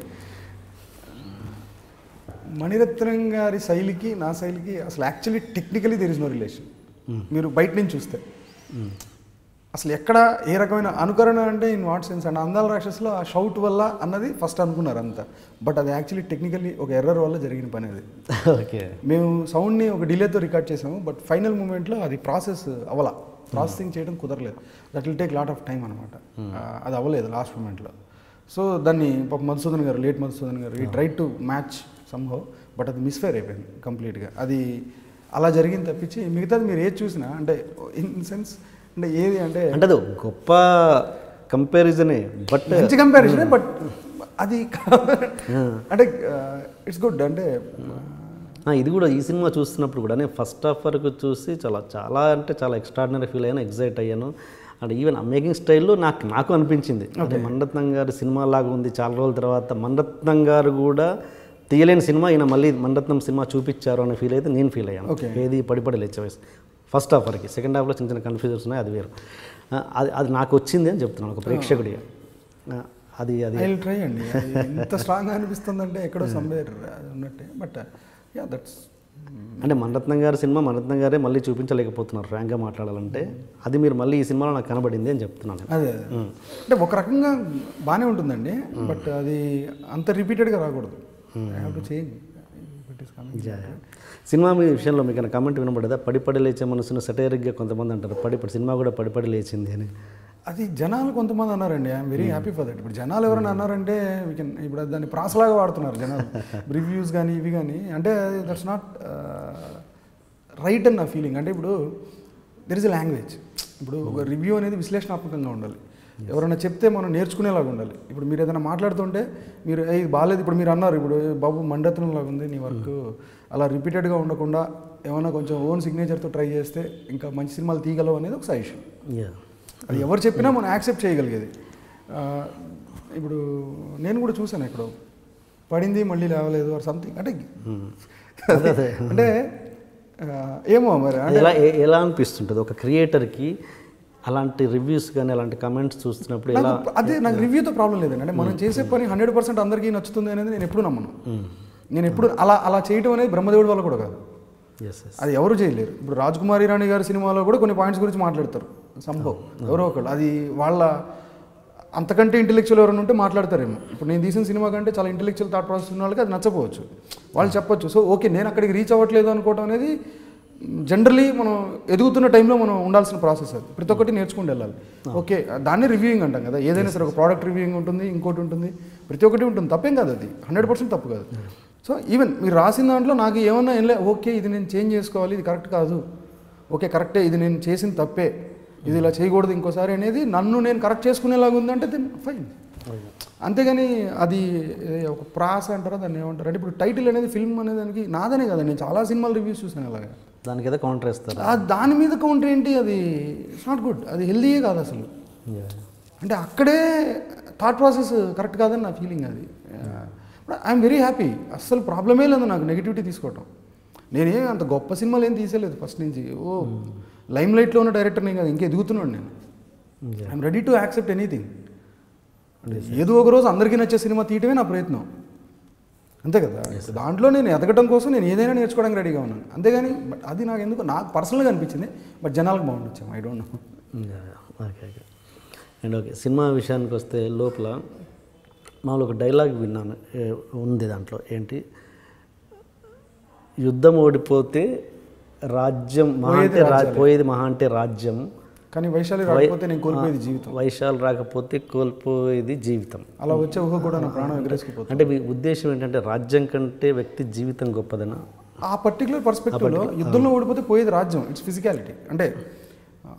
మణిరత్నం గారి శైలికి నా శైలికి అసలు actually technically there is no relation మీరు బయట నుంచి చూస్తే. అసలు ఎక్కడ ఏ రకమైన అనుకరణ అంటే ఇన్ వాట్ సెన్స్ అండ్ అందాల రాక్షసులో ఆ షౌట్ వల్ల అన్నది ఫస్ట్ అనుకున్నారు అంతా. బట్ అది యాక్చువల్లీ టెక్నికలీ ఒక ఎర్రర్ వల్ల జరిగిన పని అది. ఓకే. మేము సౌండ్ని ఒక డిలేతో రికార్డ్ చేసాము బట్ ఫైనల్ మూమెంట్లో అది ప్రాసెస్ అవ్వాల. ప్రాసెసింగ్ చేయడం కుదరలేదు. That will take lot of time అనమాట అది అవ్వలేదు లాస్ట్ మూమెంట్లో సో దాన్ని పాప మధుసూదన్ గారు లేట్ మధుసూదన్ గారు ఈ ట్రై టు మ్యాచ్ సంహో బట్ అది మిస్ఫైర్ అయిపోయింది కంప్లీట్గా అది అలా జరిగింది తప్పించి మిగతాది మీరు ఏది చూసినా అంటే ఇన్ సెన్స్ అంటే ఏది అంటే అంటే అది గొప్ప కంపారిజనే బట్ మంచి కంపారిజనే బట్ అది అంటే ఇట్స్ గుడ్ అంటే ఇది కూడా ఈ సినిమా చూస్తున్నప్పుడు కూడా నేను ఫస్ట్ హాఫ్ వరకు చూసి చాలా చాలా అంటే చాలా ఎక్స్ట్రాడినరీ ఫీల్ అయ్యాను ఎగ్జైట్ అయ్యాను. అండ్ ఈవెన్ ఆ మేకింగ్ స్టైల్లో నాకు నాకు అనిపించింది. అంటే మణరత్నం గారి సినిమా లాగా ఉంది చాలా రోజుల తర్వాత. మణరత్నం గారు కూడా తీయలేని సినిమా ఈయన మళ్ళీ మణరత్నం సినిమా చూపించారు అనే ఫీల్ అయితే నేను ఫీల్ అయ్యాను. ఏది పడిపడి లేచే వయసు ఫస్ట్ హాఫ్ వరకు. సెకండ్ హాఫ్లో చిన్న చిన్న కన్ఫ్యూజన్స్ ఉన్నాయి అది వేరు. అది అది నాకు వచ్చింది అని చెప్తున్నాను ఒక ప్రేక్షకుడిగా ఆ, అది అది. ట్రై అండి. ఎంత స్ట్రాంగ్ అనిపిస్తుందంటే ఎక్కడో సంవేర్ అది ఉన్నట్టే బట్ యా దట్స్ అంటే మణరత్నం గారి సినిమా మణరత్నం గారే మళ్ళీ చూపించలేకపోతున్నారు ఫ్రాంక్గా మాట్లాడాలంటే. అది మీరు మళ్ళీ ఈ సినిమాలో నాకు కనబడింది అని చెప్తున్నాను. అదే అదే. అంటే ఒక రకంగా బాగానే ఉంటుందండి. బట్ అది అంత రిపీటెడ్గా రాకూడదు. I have to change it is coming cinema మీ విషయంలో మీకు కమెంట్ వినబడదా? పడి పడి లేచే మనసును సెటైరిక్గా కొంతమంది అంటారు. పడి పడి సినిమా కూడా పడి పడి లేచింది అని. అది జనాలు కొంతమంది అన్నారండి. I'm very happy for that ఇప్పుడు జనాలు ఎవరైనా అన్నారంటే వీ కెన్ ఇప్పుడు దాన్ని ప్రాసలాగా వాడుతున్నారు జనాలు. [LAUGHS] రివ్యూస్ కానీ ఇవి కానీ. అంటే దట్స్ నాట్ రైట్ అని నా ఫీలింగ్ అంటే ఇప్పుడు దెర్ ఇస్ ఎ లాంగ్వేజ్ ఇప్పుడు ఒక రివ్యూ అనేది విశ్లేషణాత్మకంగా ఉండాలి. ఎవరైనా చెప్తే మనం నేర్చుకునేలాగా ఉండాలి. ఇప్పుడు మీరు ఏదైనా మాట్లాడుతుంటే మీరు "ఏయ్, ఇది బాగాలేదు ఇప్పుడు మీరు అన్నారు ఇప్పుడు "ఏ, బాబు మండత్నం లాగా ఉంది నీ వర్క్. అలా రిపీటెడ్గా ఉండకుండా ఏమైనా కొంచెం ఓన్ సిగ్నేచర్తో ట్రై చేస్తే ఇంకా మంచి సినిమాలు తీయగలవు అనేది ఒక సజెషన్. అది ఎవరు చెప్పినా మనం యాక్సెప్ట్ చేయగలిగేది. ఇప్పుడు నేను కూడా చూశాను ఎక్కడో. పడింది మళ్ళీ లేవలేదు ఆర్ సంథింగ్ అంటే [LAUGHS] అంటే ఏమో మరి ఎలా ఎలా అనిపిస్తుంటుంది? ఒక క్రియేటర్కి అలాంటి రివ్యూస్ కానీ అలాంటి కమెంట్స్ చూస్తున్నప్పుడు అదే నాకు రివ్యూతో ప్రాబ్లం లేదండి. అంటే మనం చేసే పని హండ్రెడ్ పర్సెంట్ అందరికీ నచ్చుతుంది అనేది నేను ఎప్పుడు నమ్మను. నేను ఎప్పుడు అలా అలా చేయటం అనేది బ్రహ్మదేవుడి వల్ల కూడా కాదు. అది ఎవరు చేయలేరు. ఇప్పుడు రాజకుమారి రాణి గారి సినిమాలో కూడా కొన్ని పాయింట్స్ గురించి మాట్లాడతారు. సంభవ్. ఎవరో ఒకళ్ళు. అది వాళ్ళ అంతకంటే ఇంటెలెక్చువల్ ఎవరైనా ఉంటే మాట్లాడతారేమో. ఇప్పుడు నేను తీసిన సినిమా కంటే చాలా ఇంటెలెక్చువల్ థాట్ ప్రాసెస్ ఉన్న వాళ్ళకి అది నచ్చపోవచ్చు. వాళ్ళు చెప్పొచ్చు. సో ఓకే నేను అక్కడికి రీచ్ అవ్వట్లేదు అనుకోవడం అనేది జనరలీ మనం ఎదుగుతున్న టైంలో మనం ఉండాల్సిన ప్రాసెస్ అది. ప్రతి ఒక్కటి నేర్చుకుంటూ వెళ్ళాలి. ఓకే దాన్ని రివ్యూయింగ్ అంటాం కదా. ఏదైనా సరే ఒక ప్రోడక్ట్ రివ్యూయింగ్ ఉంటుంది ఇంకోటి ఉంటుంది. ప్రతి ఒక్కటి ఉంటుంది. తప్పేం కాదు అది. హండ్రెడ్ పర్సెంట్ తప్పు కాదు. సో ఈవెన్ మీరు రాసిన దాంట్లో నాకు ఏమన్నా ఏం ఓకే ఇది నేను చేంజ్ చేసుకోవాలి ఇది కరెక్ట్ కాదు. ఓకే కరెక్టే ఇది నేను చేసిన తప్పే. ఇది ఇలా చేయకూడదు ఇంకోసారి అనేది నన్ను నేను కరెక్ట్ చేసుకునేలాగా ఉందంటే దెన్ ఫైన్ అంతేగాని అది ఒక ప్రాస అంటారా దాన్ని ఏమంటారు? అంటే ఇప్పుడు టైటిల్ అనేది ఫిల్మ్ అనే దానికి నాదనే కదా. నేను చాలా సినిమాలు రివ్యూస్ చూసాను అలాగా. దానికి ఏదో కౌంటర్ ఇస్తారా దాని మీద కౌంటర్ ఏంటి? అది ఇట్స్ నాట్ గుడ్ అది హెల్దీయే కాదు అసలు. అంటే అక్కడే థాట్ ప్రాసెస్ కరెక్ట్ కాదని నా ఫీలింగ్ అది. ఐఎమ్ వెరీ హ్యాపీ అస్సలు ప్రాబ్లమే లేదు నాకు నెగిటివిటీ తీసుకోవటం. నేనేం అంత గొప్ప సినిమాలు ఏం తీసేలేదు ఫస్ట్ నుంచి. ఓ లైమ్ లైట్లో ఉన్న డైరెక్టర్ నేను కదా ఇంకా ఎదుగుతున్నాను నేను I'm ready to accept anything ఏదో ఒక రోజు అందరికీ నచ్చే సినిమా తీయటమే నా ప్రయత్నం. అంతే కదా? దాంట్లో నేను ఎదగటం కోసం నేను ఏదైనా నేర్చుకోవడానికి రెడీగా ఉన్నాను. అంతేగాని బట్ అది నాకు ఎందుకు నాకు పర్సనల్గా అనిపించింది బట్ జనాలకు బాగుండొచ్చాము I don't know okay okay and okay cinema విషయానికి వస్తే లోపల మామూలు ఒక డైలాగ్ విన్నాను. ఉంది దాంట్లో. ఏంటి? యుద్ధం ఓడిపోతే రాజ్యం మహా అంటే పోయేది మహా అంటే రాజ్యం. కానీ వైశాలి రాకపోతే నేను కోల్పోయేది జీవితం. వైశాలు రాకపోతే కోల్పోయేది జీవితం. అలా వచ్చే ఊహ కూడా నా ప్రాణం ఎగరేసుకుపోతుంది. అంటే మీ ఉద్దేశం ఏంటంటే రాజ్యం కంటే వ్యక్తి జీవితం గొప్పదనా? ఆ పర్టికులర్ పర్స్పెక్టివ్లో యుద్ధంలో ఓడిపోతే పోయేది రాజ్యం ఇట్స్ ఫిజికాలిటీ అంటే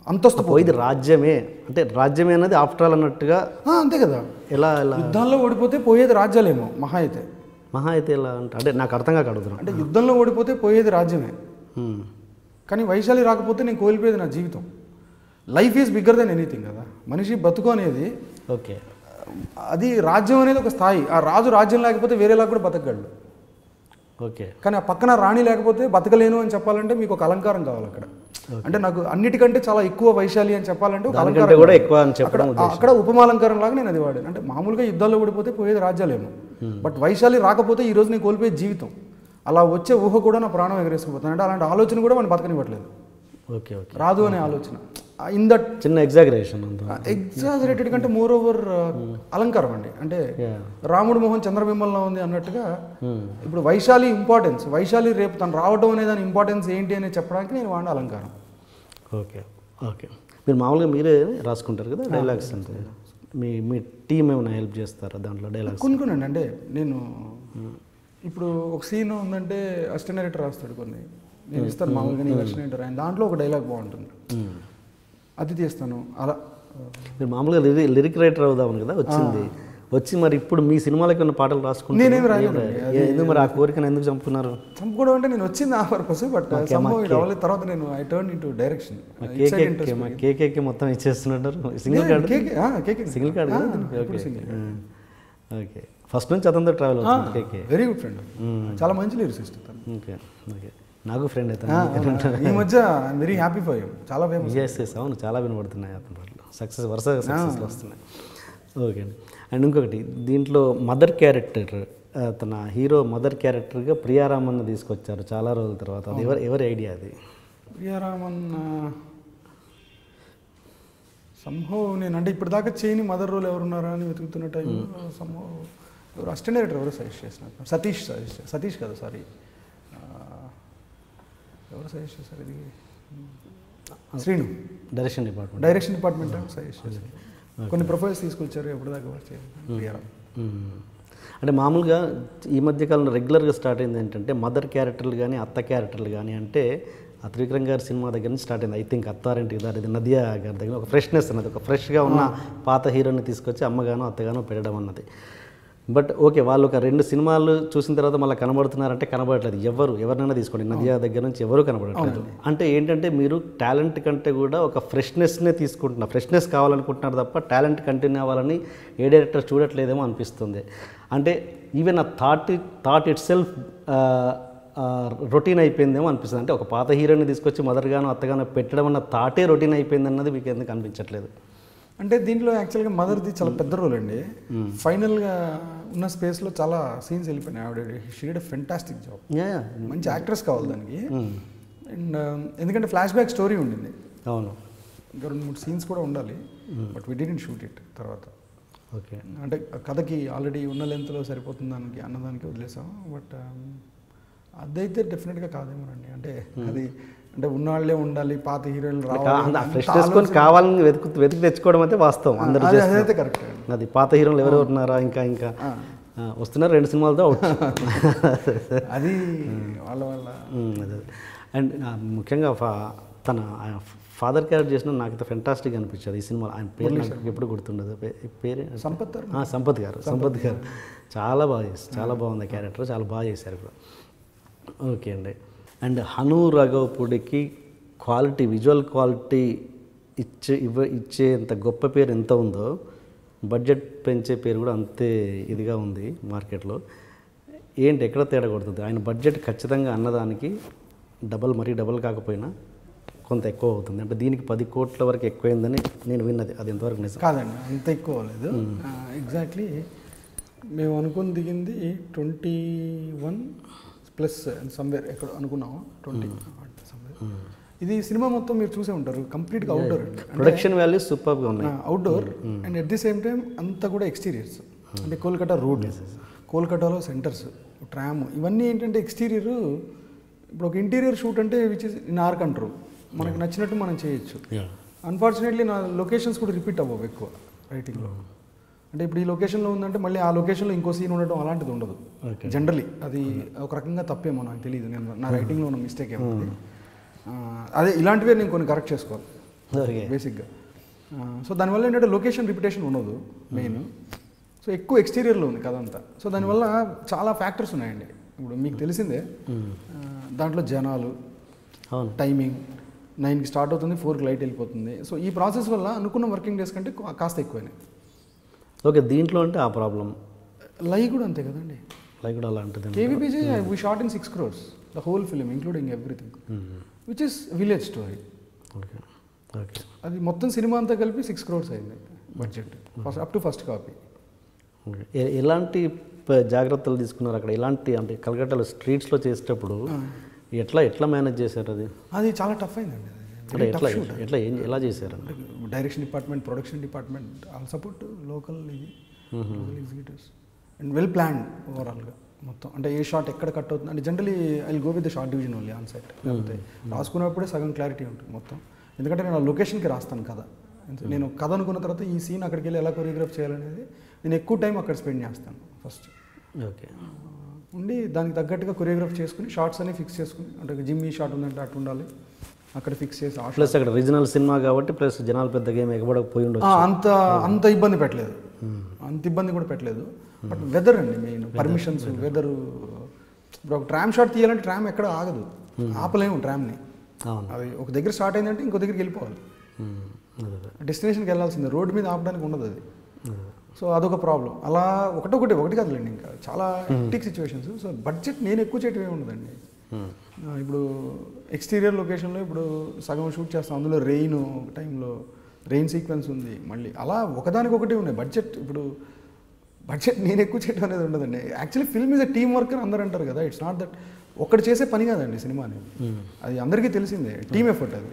అంతస్తు పోయేది రాజ్యమే. అంటే రాజ్యమే అన్నది ఆఫ్టర్ ఆల్ అన్నట్టుగా అంతే కదా. ఎలా ఎలా? యుద్ధాల్లో ఓడిపోతే పోయేది రాజ్యాలేమో మహా అయితే. మహా అయితే ఎలా అంటే? అంటే నాకు అర్థం కాక అడుగుతున్నాను అంటే యుద్ధంలో ఓడిపోతే పోయేది రాజ్యమే. కానీ వైశాలి రాకపోతే నేను కోల్పోయేది నా జీవితం. Life is bigger than anything కదా. మనిషి బతుకు అనేది ఓకే. అది రాజ్యం అనేది ఒక స్థాయి. ఆ రాజు రాజ్యం లేకపోతే వేరేలా కూడా బతకగలడు. ఓకే. కానీ ఆ పక్కన రాణి లేకపోతే బతకలేను అని చెప్పాలంటే మీకు ఒక అలంకారం కావాలి అక్కడ. అంటే నాకు అన్నిటికంటే చాలా ఎక్కువ వైశాలి అని చెప్పాలంటే ఒక అలంకారం కూడా. ఎక్కువ అని చెప్పడం అక్కడ అక్కడ ఉపమాలంకారం లాగా నేను అది వాడాను. అంటే మామూలుగా యుద్ధాల్లో ఓడిపోతే పోయేది రాజ్యాలేమో. బట్ వైశాలి రాకపోతే ఈ రోజు నేను కోల్పోయే జీవితం. అలా వచ్చే ఊహ కూడా నా ప్రాణం ఎగరేసుకుపోతాను అంటే అలాంటి ఆలోచన కూడా మనం బతకనివ్వట్లేదు. Okay okay. రాదు అనే ఆలోచన. ఇన్ దట్ చిన్న ఎగ్జాగరేషన్ అంత. ఎగ్జాజరేటెడ్ కంటే మోర్ ఓవర్ అలంకారం అండి. అంటే. రాముడు మొహం చంద్రబింబంలో ఉంది అన్నట్టుగా ఇప్పుడు వైశాలి ఇంపార్టెన్స్ వైశాలి రేపు తను రావడం అనే దాని ఇంపార్టెన్స్ ఏంటి అని చెప్పడానికి నేను వాడిన అలంకారం. Okay okay. మీరు మామూలుగా మీరే రాసుకుంటారు కదా డైలాగ్స్ అంటే. మీ మీ టీం ఏమైనా హెల్ప్ చేస్తారా దాంట్లో డైలాగ్స్ కొన్ని కొన్ని అండి అంటే నేను ఇప్పుడు ఒక సీన్ ఉందంటే అసిస్టెంట్ డైరెక్టర్ రాస్తాడు కొన్ని. నేను ఇస్తాను మామూలుగా నేను అసిస్టెంట్ డైరెక్టర్ ఆయన దాంట్లో ఒక డైలాగ్ బాగుంటుంది. అది తీస్తాను. అలా. మీరు మామూలుగా లిరి లిరిక్ రైటర్ అవుదామని కదా వచ్చింది. వచ్చి మరి ఇప్పుడు మీ సినిమాలకి ఉన్న పాటలు రాసుకుంటారు నేనేం రాయలేదండి. ఎందుకు మరి ఆ కోరికను ఎందుకు చంపుకున్నారు చంపుకోవడం అంటే నేను వచ్చింది ఆ పర్పస్ బట్ తర్వాత నేను I turn in to direction కేకేకి మొత్తం ఇచ్చేస్తున్నట్టు single card single card? Okay first నుంచి అతనితో ట్రావెల్ అవుతుంది కేకే. వెరీ గుడ్ ఫ్రెండ్ చాలా మంచి లిరిసిస్ట్ ఓకే ఓకే నాకు ఫ్రెండ్ అయితే? ఈ మధ్య వెరీ హ్యాపీ ఫర్ యూ చాలా ఫేమస్ ఎస్ ఎస్ అవును చాలా వినబడుతున్నాయి అతని పాటలు సక్సెస్ వరుసగా సక్సెస్లు వస్తున్నాయి. ఓకే అండి. అండ్ ఇంకొకటి దీంట్లో మదర్ క్యారెక్టర్ తన హీరో మదర్ క్యారెక్టర్గా ప్రియారామన్న తీసుకొచ్చారు చాలా రోజుల తర్వాత. అది ఎవరు ఎవరి ఐడియా అది? ప్రియారామన్ సంభవ్ నేను అంటే ఇప్పుడు దాకా చేయని మదర్ రోల్ ఎవరున్నారా అని వెతుకుతున్న టైం సంభవ్ ఎవరు అసిస్టెంట్ డైరెక్టర్ ఎవరు సజెస్ట్ చేసినారు. సతీష్ సజెస్ట్ సతీష్ కదా సారీ ఎవరు సజెస్ట్ చేశారు ఇది? Srinu. Direction department direction department suggest చేశారు. కొన్ని ప్రొఫైల్స్ తీసుకొచ్చారు ఎప్పుడు దాకా అంటే మామూలుగా ఈ మధ్య కాలంలో రెగ్యులర్గా స్టార్ట్ అయింది ఏంటంటే మదర్ క్యారెక్టర్లు కానీ అత్త క్యారెక్టర్లు కానీ అంటే ఆ త్రివిక్రమ్ గారి సినిమా దగ్గర నుంచి స్టార్ట్ అయింది. ఐ థింక్ అత్తారింటికి దారి నదియా గారి దగ్గర ఒక ఫ్రెష్నెస్ అన్నది ఒక ఫ్రెష్గా ఉన్న పాత హీరోని తీసుకొచ్చి అమ్మగానో అత్తగానో పెట్టడం అన్నది. బట్ ఓకే వాళ్ళు ఒక రెండు సినిమాలు చూసిన తర్వాత మళ్ళీ కనబడుతున్నారంటే కనబడట్లేదు. ఎవరు ఎవరినైనా తీసుకోండి. నదియా దగ్గర నుంచి ఎవరు కనబడట్లేదు. అంటే ఏంటంటే మీరు టాలెంట్ కంటే కూడా ఒక ఫ్రెష్నెస్నే తీసుకుంటున్నారు. ఫ్రెష్నెస్ కావాలనుకుంటున్నారు తప్ప టాలెంట్ కంటిన్యూ అవ్వాలని ఏ డైరెక్టర్ చూడట్లేదేమో అనిపిస్తుంది. అంటే ఈవెన్ ఆ thought thought itself routine అయిపోయిందేమో అనిపిస్తుంది. అంటే ఒక పాత హీరోని తీసుకొచ్చి మదర్గానో అత్తగానో పెట్టడం అన్న థాటే రొటీన్ అయిపోయింది అన్నది మీకు ఎందుకు అనిపించట్లేదు? అంటే దీంట్లో యాక్చువల్గా మదర్ది చాలా పెద్ద రోల్ అండి. ఫైనల్గా ఉన్న స్పేస్లో చాలా సీన్స్ వెళ్ళిపోయినాయి. ఆవిడ షీడ్ ఫెంటాస్టిక్ జాబ్ మంచి యాక్ట్రెస్ కావాలి దానికి. అండ్ ఎందుకంటే ఫ్లాష్ బ్యాక్ స్టోరీ ఉండింది. అవును. ఇంకా రెండు మూడు సీన్స్ కూడా ఉండాలి. But we didn't shoot it తర్వాత. ఓకే అంటే కథకి ఆల్రెడీ ఉన్న లెంత్లో సరిపోతుంది దానికి అన్నదానికి వదిలేసాం. బట్ అదైతే డెఫినెట్గా కాదేమోనండి. అంటే అది అంటే ఉన్నాళ్ళే ఉండాలి పాత హీరోలు రావాలి కావాలని వెతుకు వెతికి తెచ్చుకోవడం అయితే వాస్తవం అందరూ. అదైతే కరెక్ట్. అది పాత హీరోలు ఎవరెవరు ఉన్నారా ఇంకా ఇంకా. వస్తున్నారు రెండు సినిమాలతో [LAUGHS] అది వాళ్ళ వాళ్ళ అండ్ ముఖ్యంగా తన ఫాదర్ క్యారెక్టర్ చేసిన నాకు ఇంత ఫెంటాస్టిక్ అనిపించేది. ఈ సినిమా ఆయన పేరు నాకు ఎప్పుడు గుర్తుండదు. పేరు సంపత్ సంపత్ గారు సంపత్ గారు. చాలా బాగా చేస్తారు చాలా బాగుంది క్యారెక్టర్ చాలా బాగా చేశారు ఇప్పుడు ఓకే అండి. అండ్ హను రాఘవపూడికి క్వాలిటీ విజువల్ క్వాలిటీ ఇచ్చే ఇవ్వ ఇచ్చేంత గొప్ప పేరు ఎంత ఉందో బడ్జెట్ పెంచే పేరు కూడా అంతే ఇదిగా ఉంది మార్కెట్లో. ఏంటి ఎక్కడ తేడా కొడుతుంది? ఆయన బడ్జెట్ ఖచ్చితంగా అన్నదానికి డబల్ మరీ డబల్ కాకపోయినా కొంత ఎక్కువ అవుతుంది. అంటే దీనికి పది కోట్ల వరకు ఎక్కువైందని నేను విన్నది. అది ఎంతవరకు నిజం? కాదండి అంత ఎక్కువ లేదు. ఎగ్జాక్ట్లీ మేము అనుకుని దిగింది ట్వంటీ వన్ ప్లస్ సమ్వేర్ ఎక్కడ అనుకున్నాము ట్వంటీ ఇది సినిమా మొత్తం మీరు చూసే ఉంటారు. కంప్లీట్గా అవుట్డోర్ ప్రొడక్షన్ వాల్యూస్ సూపర్గా ఉన్నాయి. Outdoor and at the same time అంతా కూడా ఎక్స్టీరియర్స్ అంటే కోల్కతా రోడ్ కోల్కతాలో సెంటర్స్ ట్రామ్ ఇవన్నీ ఏంటంటే ఎక్స్టీరియర్ ఇప్పుడు ఒక ఇంటీరియర్ షూట్ అంటే which is in our control మనకి నచ్చినట్టు మనం చేయొచ్చు. అన్ఫార్చునేట్లీ నా లొకేషన్స్ కూడా రిపీట్ అవ్వవు ఎక్కువ రైటింగ్లో అంటే ఇప్పుడు ఈ లొకేషన్లో ఉందంటే మళ్ళీ ఆ లొకేషన్లో ఇంకో సీన్ ఉండడం అలాంటిది ఉండదు. జనరలీ అది ఒక రకంగా తప్పేమో నాకు తెలియదు నేను నా రైటింగ్లో ఉన్న మిస్టేక్ ఏమో అది. ఆ, అదే ఇలాంటివే నేను కొన్ని కరెక్ట్ చేసుకోవాలి. బేసిక్గా సో దానివల్ల ఏంటంటే లొకేషన్ రిపిటేషన్ ఉండదు మెయిన్ సో ఎక్కువ ఎక్స్టీరియర్లో ఉంది కథ అంతా సో దానివల్ల చాలా ఫ్యాక్టర్స్ ఉన్నాయండి. ఇప్పుడు మీకు తెలిసిందే. దాంట్లో జనాలు టైమింగ్ నైన్కి స్టార్ట్ అవుతుంది ఫోర్కి లైట్ వెళ్ళిపోతుంది. సో ఈ ప్రాసెస్ వల్ల అనుకున్న వర్కింగ్ డేస్ కంటే కాస్త ఎక్కువైనాయి. ఓకే దీంట్లో అంటే ఆ ప్రాబ్లం. లై కూడా అంతే కదండి. లైక్ కూడా అలాంటిది కేవీపీజీ we shot in six crores the whole film including everything which is village story okay okay. అది మొత్తం సినిమా అంతా కలిపి సిక్స్ క్రోర్స్ అయింది budget first up to first copy ఎలాంటి జాగ్రత్తలు తీసుకున్నారు అక్కడ? ఎలాంటి అంటే కలకట్టాలో స్ట్రీట్స్లో చేసేటప్పుడు ఎట్లా ఎట్లా మేనేజ్ చేశారు అది? అది చాలా టఫ్ అయిందండి అంటే ఎట్లా ఎట్లా ఏం ఎలా చేశారు? Direction department production department all support local ఇది local executives and well planned ఓవరాల్గా మొత్తం. అంటే ఏ షాట్ ఎక్కడ కట్ అవుతుంది? అంటే generally I go with the shot division only on set లేకపోతే రాసుకున్నప్పుడే సగం క్లారిటీ ఉంటుంది మొత్తం. ఎందుకంటే నేను ఆ లొకేషన్కి రాస్తాను కథ. నేను కథ అనుకున్న తర్వాత ఈ సీన్ అక్కడికి వెళ్ళి ఎలా కొరియోగ్రాఫ్ చేయాలనేది నేను ఎక్కువ టైం అక్కడ స్పెండ్ చేస్తాను ఫస్ట్ ఓకే. ఉండి దానికి తగ్గట్టుగా కొరియోగ్రాఫ్ చేసుకుని షార్ట్స్ అన్ని ఫిక్స్ చేసుకుని అంటే జిమ్ ఈ షాట్ ఉందంటే అటు ఉండాలి. అక్కడ ఫిక్స్ చేసి ప్లస్ అక్కడ రీజనల్ సినిమా కాబట్టి ప్లస్ జనాలు పెద్దగా ఏమి ఎగబడకపోయి ఆ, అంత అంత ఇబ్బంది పెట్టలేదు. అంత ఇబ్బంది కూడా పెట్టలేదు. బట్ వెదర్ అండి మెయిన్ పర్మిషన్స్ వెదర్ ఇప్పుడు ఒక ట్రామ్ షాట్ తీయాలంటే ట్రామ్ ఎక్కడ ఆగదు. ఆపలేము ట్రామ్ని అది ఒక దగ్గర స్టార్ట్ అయిందంటే ఇంకో దగ్గరికి వెళ్ళిపోవాలి. డెస్టినేషన్కి వెళ్ళాల్సిందే. రోడ్డు మీద ఆపడానికి ఉండదు అది. సో అదొక ప్రాబ్లం అలా ఒకటొకటి ఒకటి కాదులేండి ఇంకా. చాలా హెక్టిక్ సిచ్యువేషన్స్ సో బడ్జెట్ నేను ఎక్కువ చేయటం ఏమి ఉండదండి. ఆ, ఇప్పుడు ఎక్స్టీరియర్ లొకేషన్లో ఇప్పుడు సగం షూట్ చేస్తాం. అందులో రెయిన్ ఒక టైంలో రెయిన్ సీక్వెన్స్ ఉంది. మళ్ళీ అలా ఒకదానికొకటి ఉన్నాయి. బడ్జెట్ ఇప్పుడు బడ్జెట్ నేను ఎక్కువ చేయడం అనేది ఉండదండి. Actually film is a team work అని అందరూ అంటారు కదా. ఇట్స్ నాట్ దట్ ఒక్కటి చేసే పని కాదండి సినిమా అనేది. అది అందరికీ తెలిసిందే. టీమ్ ఎఫర్ట్ అది.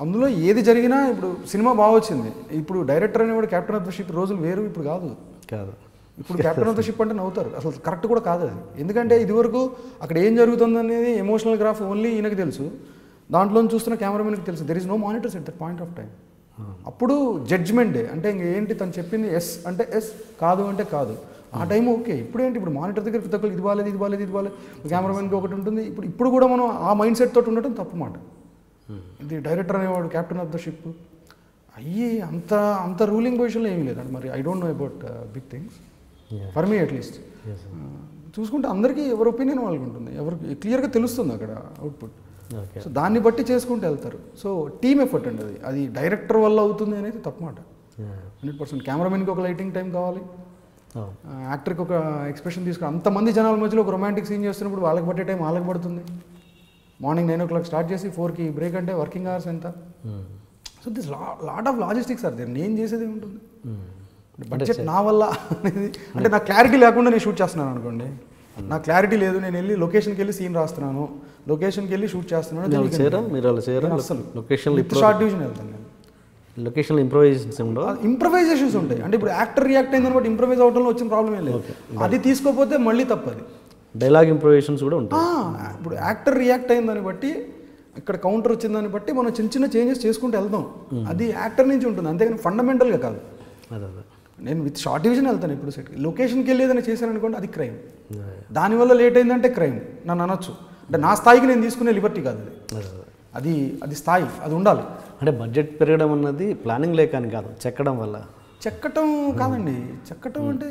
అందులో ఏది జరిగినా ఇప్పుడు సినిమా బాగా వచ్చింది. ఇప్పుడు డైరెక్టర్ అనేవాడు క్యాప్టెన్ ఆఫ్ ద షిప్ రోజులు వేరు ఇప్పుడు కాదు. కాదు. ఇప్పుడు క్యాప్టెన్ ఆఫ్ ద షిప్ అంటే నవ్వుతారు. అసలు కరెక్ట్ కూడా కాదు అది. ఎందుకంటే ఇదివరకు అక్కడ ఏం జరుగుతుంది అనేది ఎమోషనల్ గ్రాఫ్ ఓన్లీ ఈయనకి తెలుసు. దాంట్లో చూస్తున్న కెమెరామెన్కి తెలుసు. There is no monitors at that point of time అప్పుడు జడ్జ్మెంట్ అంటే ఇంక ఏంటి తను చెప్పింది ఎస్ అంటే ఎస్ కాదు అంటే కాదు. ఆ టైం ఓకే ఇప్పుడు ఏంటి? ఇప్పుడు మానిటర్ దగ్గర ప్రతి ఒక్కరు ఇది బాగాలేదు ఇది బాగాలేదు ఇది బాగాలేదు కెమెరామెన్కి ఒకటి ఉంటుంది. ఇప్పుడు ఇప్పుడు కూడా మనం ఆ మైండ్ సెట్ తోటి ఉండటం తప్పు మాట. ఇది డైరెక్టర్ అనేవాడు క్యాప్టెన్ ఆఫ్ ద షిప్ అయ్యి అంత అంత రూలింగ్ పొజిషన్లో ఏమీ లేదండి మరి I don't know about big things. For me at least. చూసుకుంటే అందరికీ ఎవరి ఒపీనియన్ వాళ్ళకి ఉంటుంది. ఎవరికి క్లియర్గా తెలుస్తుంది అక్కడ అవుట్పుట్. ఓకే సో దాన్ని బట్టి చేసుకుంటూ వెళ్తారు. సో టీమ్ ఎఫర్ట్ అండి అది. అది డైరెక్టర్ వల్ల అవుతుంది అనేది తప్పు మాట. హండ్రెడ్ పర్సెంట్ కెమెరామెన్కి ఒక లైటింగ్ టైం కావాలి. అవును యాక్టర్కి ఒక ఎక్స్ప్రెషన్ తీసుకుని అంతమంది జనాల మధ్యలో ఒక రొమాంటిక్ సీన్ చేస్తున్నప్పుడు వాళ్ళకి పట్టే టైం వాళ్ళకి పడుతుంది. Morning nine o'clock start చేసి ఫోర్కి బ్రేక్ అంటే వర్కింగ్ అవర్స్ ఎంత? ఉమ్, so this lot of logistics are there. నేను చేసేది ఉంటుంది ఉమ్. బడ్జెట్ నా వల్ల అనేది అంటే నాకు క్లారిటీ లేకుండా నేను షూట్ చేస్తున్నాను అనుకోండి. నాకు క్లారిటీ లేదు నేను వెళ్ళి లొకేషన్కి వెళ్ళి సీన్ రాస్తున్నాను. లొకేషన్కి వెళ్ళి షూట్ చేస్తున్నాను మీరు చేయరా? చేయరా? అస్సలు లొకేషన్లో ఇప్పుడు షార్ట్ డివిజన్ వెళ్తాను నేను. లొకేషన్లో ఇంప్రూవైజేషన్స్ ఉండవు? ఇంప్రవైజేషన్స్ ఉంటాయి. అంటే ఇప్పుడు యాక్టర్ రియాక్ట్ అయిందని బట్టి ఇంప్రవైజ్ అవడంలో వచ్చిన ప్రాబ్లం ఏం లేదు. అది తీసుకోకపోతే మళ్ళీ తప్పది డైలాగ్ ఇంప్రూవేషన్స్ కూడా ఉంటాయి. ఇప్పుడు యాక్టర్ రియాక్ట్ అయిందని బట్టి ఇక్కడ కౌంటర్ వచ్చిందని బట్టి మనం చిన్న చిన్న చేంజెస్ చేసుకుంటూ వెళ్దాం అది యాక్టర్ నుంచి ఉంటుంది. అంతేగాని ఫండమెంటల్గా కాదు. అదే అదే. నేను విత్ షార్ట్ డివిజన్ వెళ్తాను ఇప్పుడు సెట్ లొకేషన్కి వెళ్ళి ఏదైనా చేశాను అనుకోండి అది క్రైమ్. దానివల్ల లేట్ అయిందంటే క్రైమ్. నన్ను అనొచ్చు. అంటే నా స్థాయికి నేను తీసుకునే లిబర్టీ కాదు అది. అదే అదే స్థాయి అది ఉండాలి. అంటే బడ్జెట్ పెరగడం అన్నది ప్లానింగ్ లేక అని కాదు చెక్కడం వల్ల. చెక్కటం కాదండి. చెక్కటం అంటే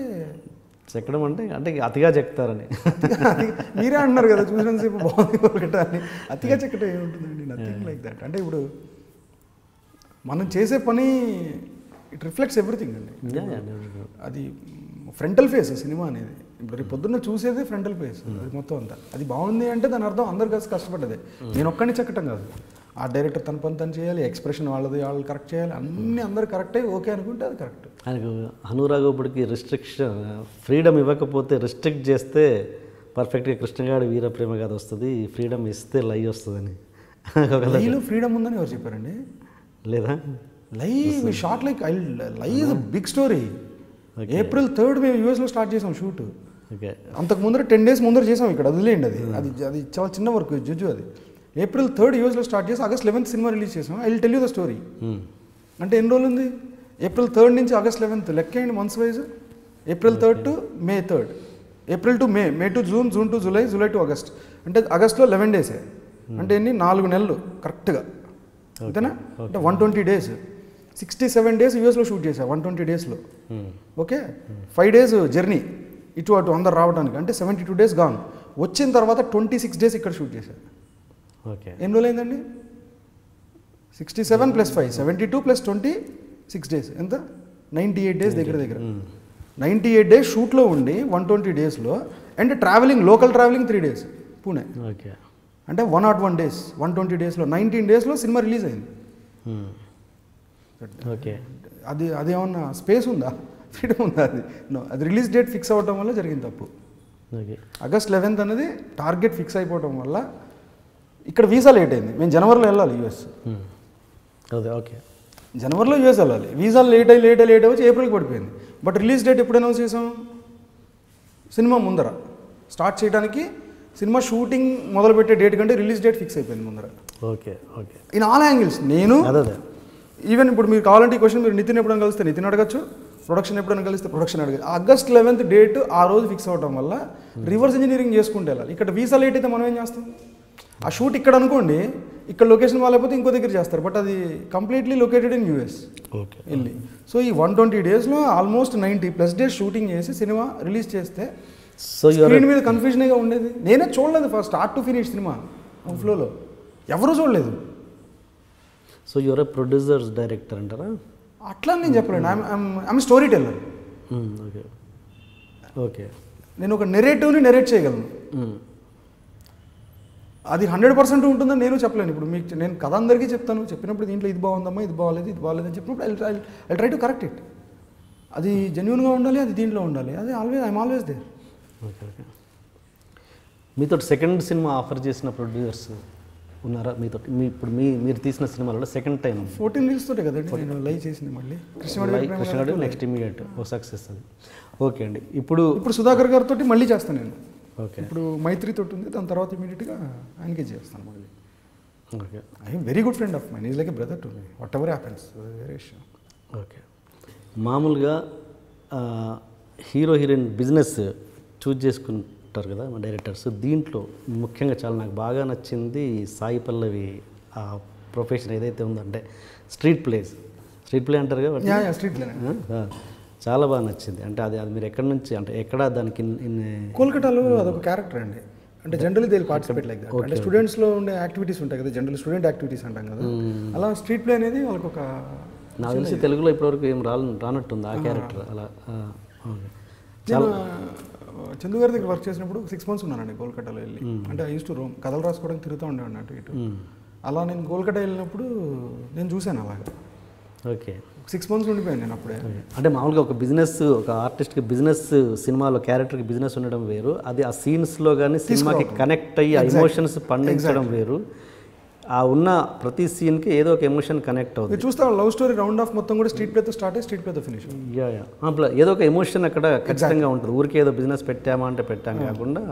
చెక్కడం అంటే అంటే అతిగా చెక్తారని [LAUGHS] మీరే అంటున్నారు కదా చూసినంతసేపు బాగుంది [LAUGHS] ఒకటి అని. అతిగా చెక్కటం ఏముంటుందండి? నథింగ్ లైక్ దట్ అంటే ఇప్పుడు మనం చేసే పని ఇట్ రిఫ్లెక్ట్స్ ఎవ్రీథింగ్ అండి. అది ఫ్రంటల్ ఫేస్ సినిమా అనేది. ఇప్పుడు రేపు పొద్దున్న చూసేదే ఫ్రంటల్ ఫేస్ అది మొత్తం అంతా. అది బాగుంది అంటే దాని అర్థం అందరు కలిసి కష్టపడ్డదే. నేను ఒక్కడిని చెక్కటం కాదు. ఆ డైరెక్టర్ తన పని తను చేయాలి ఎక్స్ప్రెషన్ వాళ్ళది వాళ్ళు కరెక్ట్ చేయాలి అన్నీ అందరు కరెక్టే ఓకే అనుకుంటే అది కరెక్ట్ ఆయనకు అనురాగోపుడికి రిస్ట్రిక్షన్ ఫ్రీడమ్ ఇవ్వకపోతే రిస్ట్రిక్ట్ చేస్తే పర్ఫెక్ట్గా కృష్ణగాడి వీర ప్రేమ కథ వస్తుంది ఫ్రీడమ్ ఇస్తే లై వస్తుందని. ఫ్రీడమ్ [LAUGHS] ఉందని ఎవరు చెప్పారండి? లేదా? Lie short like I lie is big story April third మేము యూఎస్లో స్టార్ట్ చేసాం షూట్ ఓకే అంతకు ముందర టెన్ డేస్ ముందర చేసాం ఇక్కడ వదిలేయండి అది. అది అది చాలా చిన్న వర్క్ జడ్జు అది. ఏప్రిల్ థర్డ్ యూఎస్లో స్టార్ట్ చేసి ఆగస్ట్ లెవెన్త్ సినిమా రిలీజ్ చేసాం. I will tell you the story అంటే ఎన్ని రోజులు ఉంది? ఏప్రిల్ థర్డ్ నుంచి August eleventh లెక్కేయండి months wise April third to May third April to May May to June June to July July to August అంటే ఆగస్ట్లో eleven డేసే అంటే ఎన్ని? నాలుగు నెలలు కరెక్ట్గా అంతేనా? అంటే one twenty days sixty seven days యూఎస్లో షూట్ చేశా వన్ ట్వంటీ డేస్లో ఓకే ఫైవ్ డేస్ జర్నీ ఇటు అటు అందరు రావడానికి అంటే సెవెంటీ టూ డేస్ గాన్ వచ్చిన తర్వాత ట్వంటీ సిక్స్ డేస్ ఇక్కడ షూట్ చేశాను ఓకే ఎన్ని రోజులు అయిందండి? Sixty seven plus five seventy two plus twenty six days ఎంత? నైంటీ ఎయిట్ డేస్ దగ్గర. దగ్గర నైంటీ ఎయిట్ డేస్ షూట్లో ఉండి వన్ ట్వంటీ డేస్లో and travelling local travelling three days Pune okay అంటే one not one days one twenty డేస్లో nineteen డేస్లో cinema release అయింది. ఓకే. అది అది ఏమన్నా స్పేస్ ఉందా? [LAUGHS] ఫ్రీడమ్ ఉందా అది? నో అది రిలీజ్ డేట్ ఫిక్స్ అవ్వడం వల్ల జరిగింది తప్పు. ఓకే. ఆగస్ట్ లెవెన్త్ అనేది టార్గెట్ ఫిక్స్ అయిపోవడం వల్ల ఇక్కడ వీసా లేట్ అయింది. మేము జనవరిలో వెళ్ళాలి యూఎస్. అదే ఓకే. జనవరిలో యూఎస్ వెళ్ళాలి. వీసా లేట్ అయ్యి లేట్ అయ్యి లేట్ వచ్చి ఏప్రిల్కి పడిపోయింది. బట్ రిలీజ్ డేట్ ఎప్పుడు అనౌన్స్ చేసాం? సినిమా ముందర. స్టార్ట్ చేయడానికి సినిమా షూటింగ్ మొదలుపెట్టే డేట్ కంటే రిలీజ్ డేట్ ఫిక్స్ అయిపోయింది ముందర. Okay okay. In all angles నేను ఈవెన్ ఇప్పుడు మీరు కావాలంటే ఈ క్వశ్చన్ మీరు నితిన్ ఎప్పుడైనా కలిస్తే నితిన్ అడగచ్చు ప్రొడక్షన్ ఎప్పుడైనా కలిస్తే ప్రొడక్షన్ అడగచ్చు. ఆగస్ట్ లెవెన్త్ డేట్ ఆ రోజు ఫిక్స్ అవ్వడం వల్ల రివర్స్ ఇంజనీరింగ్ చేసుకుంటే వెళ్ళాలి ఇక్కడ వీసా లేట్ అయితే మనం ఏం చేస్తాం? ఆ షూట్ ఇక్కడ అనుకోండి ఇక్కడ లొకేషన్ వాళ్ళకపోతే ఇంకో దగ్గర చేస్తారు బట్ అది completely located in US okay వెళ్ళి. సో ఈ వన్ ట్వంటీ డేస్లో almost ninety plus days shooting చేసి సినిమా రిలీజ్ చేస్తే సో స్క్రీన్ మీద కన్ఫ్యూజన్గా ఉండేది. నేనే చూడలేదు first start to finish cinema ఫ్లోలో ఎవరు చూడలేదు. సో యువర్ ప్రొడ్యూసర్స్ డైరెక్టర్ అంటారా? అట్లా నేను చెప్పలేను. I'm story teller okay okay నేను ఒక నెరేటివ్ని నెరేట్ చేయగలను. అది హండ్రెడ్ పర్సెంట్ ఉంటుందని నేను చెప్పలేను. ఇప్పుడు మీకు నేను కథ అందరికీ చెప్తాను. చెప్పినప్పుడు దీంట్లో ఇది బాగుందమ్మా ఇది బాగాలేదు ఇది బాగాలేదు అని చెప్పినప్పుడు I try to correct it అది జెన్యున్గా ఉండాలి అది దీంట్లో ఉండాలి. అది always I'm always there okay okay మీతో సెకండ్ సినిమా ఆఫర్ చేసిన ప్రొడ్యూసర్స్ ఉన్నారా మీతో మీ ఇప్పుడు మీ మీరు తీసిన సినిమాలలో సెకండ్ టైం ఫోర్టీన్ రీల్స్ తోటే కదండి నేను లైవ్ చేసింది మళ్ళీ. గారితో నెక్స్ట్ ఇమీడియట్ ఓ సక్సెస్ అది. ఓకే అండి. ఇప్పుడు ఇప్పుడు సుధాకర్ గారితో మళ్ళీ చేస్తాను నేను. ఓకే ఇప్పుడు మైత్రి తోటి ఉంది దాని తర్వాత ఇమీడియట్గా ఆయనకే చేస్తాను మళ్ళీ. Okay I very good friend of mine is like a brother to me whatever happens వేరే విషయం ఓకే మామూలుగా హీరో హీరోయిన్ బిజినెస్ చూజ్ చేసుకుంటారు కదా మా డైరెక్టర్స్. దీంట్లో ముఖ్యంగా చాలా నాకు బాగా నచ్చింది సాయి పల్లవి ఆ ప్రొఫెషన్ ఏదైతే ఉందంటే స్ట్రీట్ ప్లేస్. స్ట్రీట్ ప్లే అంటారు కదా స్ట్రీట్ ఆ, చాలా బాగా నచ్చింది. అంటే అది అది మీరు ఎక్కడి నుంచి అంటే ఎక్కడ దానికి కోల్కతాలో అదొక క్యారెక్టర్ అండి. అంటే జనరల్లీ దే పార్టిసిపేట్ లైక్ అంటే స్టూడెంట్స్లో ఉండే యాక్టివిటీస్ ఉంటాయి కదా జనరల్ స్టూడెంట్ యాక్టివిటీస్ అంటాం కదా. అలా స్ట్రీట్ ప్లే అనేది వాళ్ళకి ఒక నాకు తెలిసి తెలుగులో ఇప్పటివరకు ఏం రా రానట్టుంది ఆ క్యారెక్టర్ అలా. నేను చందు గారి దగ్గర వర్క్ చేసినప్పుడు సిక్స్ మంత్స్ ఉన్నానండి కోల్కతాలో వెళ్ళి. అంటే ఐ యూస్ టు రోమ్ కథలు రాసుకోవడానికి తిరుగుతూ ఉండేవాడిని అటు ఇటు. అలా నేను కోల్కతా వెళ్ళినప్పుడు నేను చూశాను అలాగా. ఓకే. సిక్స్ మంత్స్ ఉండిపోయాను నేను అప్పుడే. అంటే మామూలుగా ఒక బిజినెస్ ఒక ఆర్టిస్ట్కి బిజినెస్ సినిమాలో క్యారెక్టర్కి బిజినెస్ ఉండడం వేరు. అది ఆ సీన్స్లో కానీ సినిమాకి కనెక్ట్ అయ్యి ఆ ఎమోషన్స్ పండించడం వేరు. ఆ ఉన్న ప్రతి సీన్కి ఏదో ఒక ఎమోషన్ కనెక్ట్ అవుతుంది చూస్తే లవ్ స్టోరీ రౌండ్ ఆఫ్ మొత్తం కూడా స్ట్రీట్ ప్లేతో స్టార్ట్ అయ్యి స్ట్రీట్ ప్లేతో ఫినిష్. యా ఏదో ఒక ఎమోషన్ అక్కడ ఖచ్చితంగా ఉంటుంది. ఊరికే ఏదో బిజినెస్ పెట్టామా అంటే పెట్టాం కాకుండా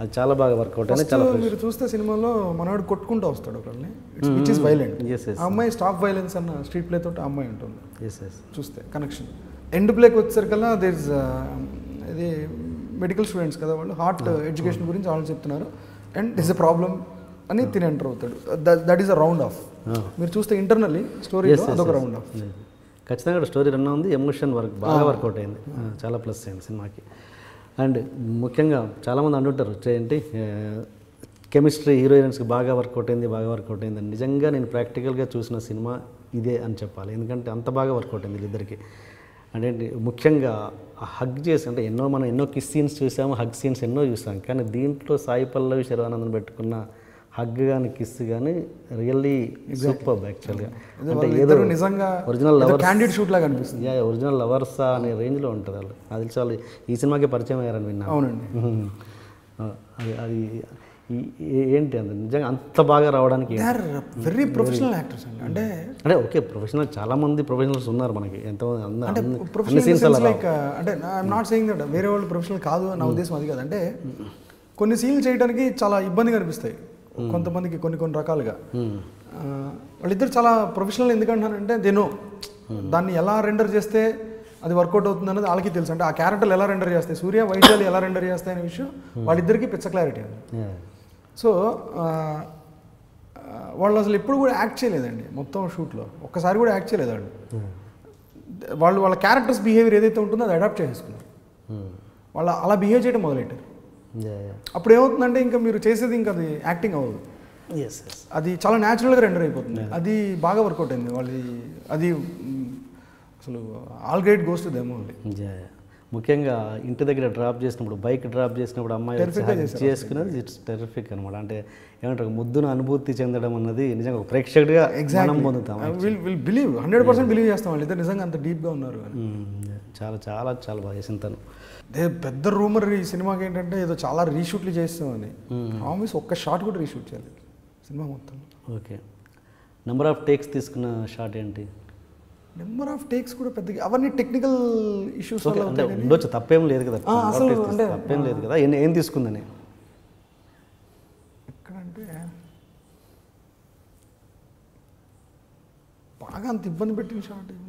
అది చాలా బాగా వర్కౌట్ అనేది చాలా మీరు చూస్తే సినిమాలో మనవాడు కొట్టుకుంటూ వస్తాడు ఒకరిని విచ్ ఇస్ వైలెంట్ ఆ అమ్మాయి స్టాప్ వైలెన్స్ అన్న స్ట్రీట్ ప్లే తోటి అమ్మాయి ఉంటుంది. ఎస్ ఎస్ చూస్తే కనెక్షన్ ఎండ్ ప్లేకి వచ్చేసరికల్లా దేర్ ఇస్ ఇది మెడికల్ స్టూడెంట్స్ కదా వాళ్ళు హార్ట్ ఎడ్యుకేషన్ గురించి వాళ్ళు చెప్తున్నారు. అండ్ ఇస్ ఎ ప్రాబ్లమ్ అని తిని ఎంటర్ అవుతాడు. That is a round off మీరు చూస్తే ఇంటర్నల్లీ స్టోరీలో అదొక రౌండ్ ఆఫ్ లేదు. ఖచ్చితంగా స్టోరీ రన్ ఉంది. ఎమోషన్ వర్క్ బాగా వర్కౌట్ అయింది. ఆ, చాలా ప్లస్ అయింది సినిమాకి. అండ్ ముఖ్యంగా చాలామంది అంటుంటారు "చే- ఏంటి? కెమిస్ట్రీ హీరోయిన్స్కి బాగా వర్కౌట్ అయింది బాగా వర్కౌట్ అయింది. అని నిజంగా నేను ప్రాక్టికల్గా చూసిన సినిమా ఇదే అని చెప్పాలి. ఎందుకంటే అంత బాగా వర్కౌట్ అయింది వీళ్ళిద్దరికి. అంటే ముఖ్యంగా హగ్ చేసి అంటే ఎన్నో మనం ఎన్నో కిస్ సీన్స్ చూసాము హగ్ సీన్స్ ఎన్నో చూసాం. కానీ దీంట్లో సాయి పల్లవి శర్వానందన్ పెట్టుకున్న హగ్ కానీ కిస్ కానీ రియల్లీ సూపర్ యాక్చువల్గా. అంటే ఏదో నిజంగా ఒరిజినల్ లవర్స్ క్యాండిడ్ షూట్ లాగా అనిపిస్తుంది. యా ఒరిజినల్ లవర్సా అనే రేంజ్లో ఉంటుంది వాళ్ళు. అది వాళ్ళు ఈ సినిమాకి పరిచయం అయ్యారని విన్నాను అవునండి. [LAUGHS] అది అది ఏంటి అంత నిజంగా అంత బాగా రావడానికి వెరీ ప్రొఫెషనల్ యాక్టర్స్ అండి. అంటే అంటే ఓకే ప్రొఫెషనల్ చాలా మంది ప్రొఫెషనల్స్ ఉన్నారు మనకి. ఎంతో లైక్ అంటే ఐఎమ్ నాట్ సేయింగ్ దట్ వేరే వాళ్ళు ప్రొఫెషనల్ కాదు నా ఉద్దేశం అది కాదు. అంటే కొన్ని సీన్లు చేయడానికి చాలా ఇబ్బందిగా అనిపిస్తాయి. కొంతమందికి కొన్ని కొన్ని రకాలుగా. వాళ్ళిద్దరు చాలా ప్రొఫెషనల్ ఎందుకంటానంటే దేనో దాన్ని ఎలా రెండర్ చేస్తే అది వర్కౌట్ అవుతుంది అన్నది వాళ్ళకి తెలుసు. అంటే ఆ క్యారెక్టర్లు ఎలా రెండర్ చేస్తాయి? సూర్య వైద్యాలు ఎలా రెండర్ చేస్తాయి అనే విషయం వాళ్ళిద్దరికి పిచ్చ క్లారిటీ ఉంది Yeah. సో వాళ్ళు అసలు ఎప్పుడు కూడా యాక్ట్ చేయలేదండి మొత్తం షూట్లో ఒక్కసారి కూడా యాక్ట్ చేయలేదు వాళ్ళు వాళ్ళు వాళ్ళ క్యారెక్టర్స్ బిహేవియర్ ఏదైతే ఉంటుందో అది అడాప్ట్ చేసుకున్నారు Hmm. వాళ్ళు అలా బిహేవ్ చేయడం మొదలెట్టారు. అప్పుడు ఏమవుతుందంటే ఇంకా మీరు చేసేది ఇంకా అది యాక్టింగ్ అవ్వదు. Yes, yes. అది చాలా న్యాచురల్గా రెండర్ అయిపోతుంది. అది బాగా వర్కౌట్ అయింది. వాళ్ళది అది అసలు all great goes to them only. ముఖ్యంగా ఇంటి దగ్గర డ్రాప్ చేసినప్పుడు బైక్ డ్రాప్ చేసినప్పుడు అమ్మాయి చేసుకున్నది ఇట్స్ టెరిఫిక్ అనమాట అంటే ఏమంటారు ముద్దును అనుభూతి చెందడం అన్నది నిజంగా ఒక ప్రేక్షకుడిగా మనం పొందుతాం will will believe hundred percent believe చేస్తాం వాళ్ళు ఇద్దరు నిజంగా అంత డీప్గా ఉన్నారు. చాలా చాలా చాలా బాగా చేసింది తను. అదే పెద్ద రూమర్ ఈ సినిమాకి ఏంటంటే ఏదో చాలా రీషూట్లు చేస్తామని ప్రామిస్ ఒక్క షాట్ కూడా రీషూట్ చేయాలి సినిమా మొత్తం. ఓకే. నెంబర్ ఆఫ్ టేక్స్ తీసుకున్న షాట్ ఏంటి? నెంబర్ ఆఫ్ టేక్స్ కూడా పెద్దగా అవన్నీ టెక్నికల్ ఇష్యూస్ ఉండొచ్చు తప్పేం లేదు కదా. అసలు తప్పేం లేదు కదా. ఏం ఏం తీసుకుందని? ఎక్కడంటే బాగా అంత ఇబ్బంది పెట్టిన షాట్ ఏముంది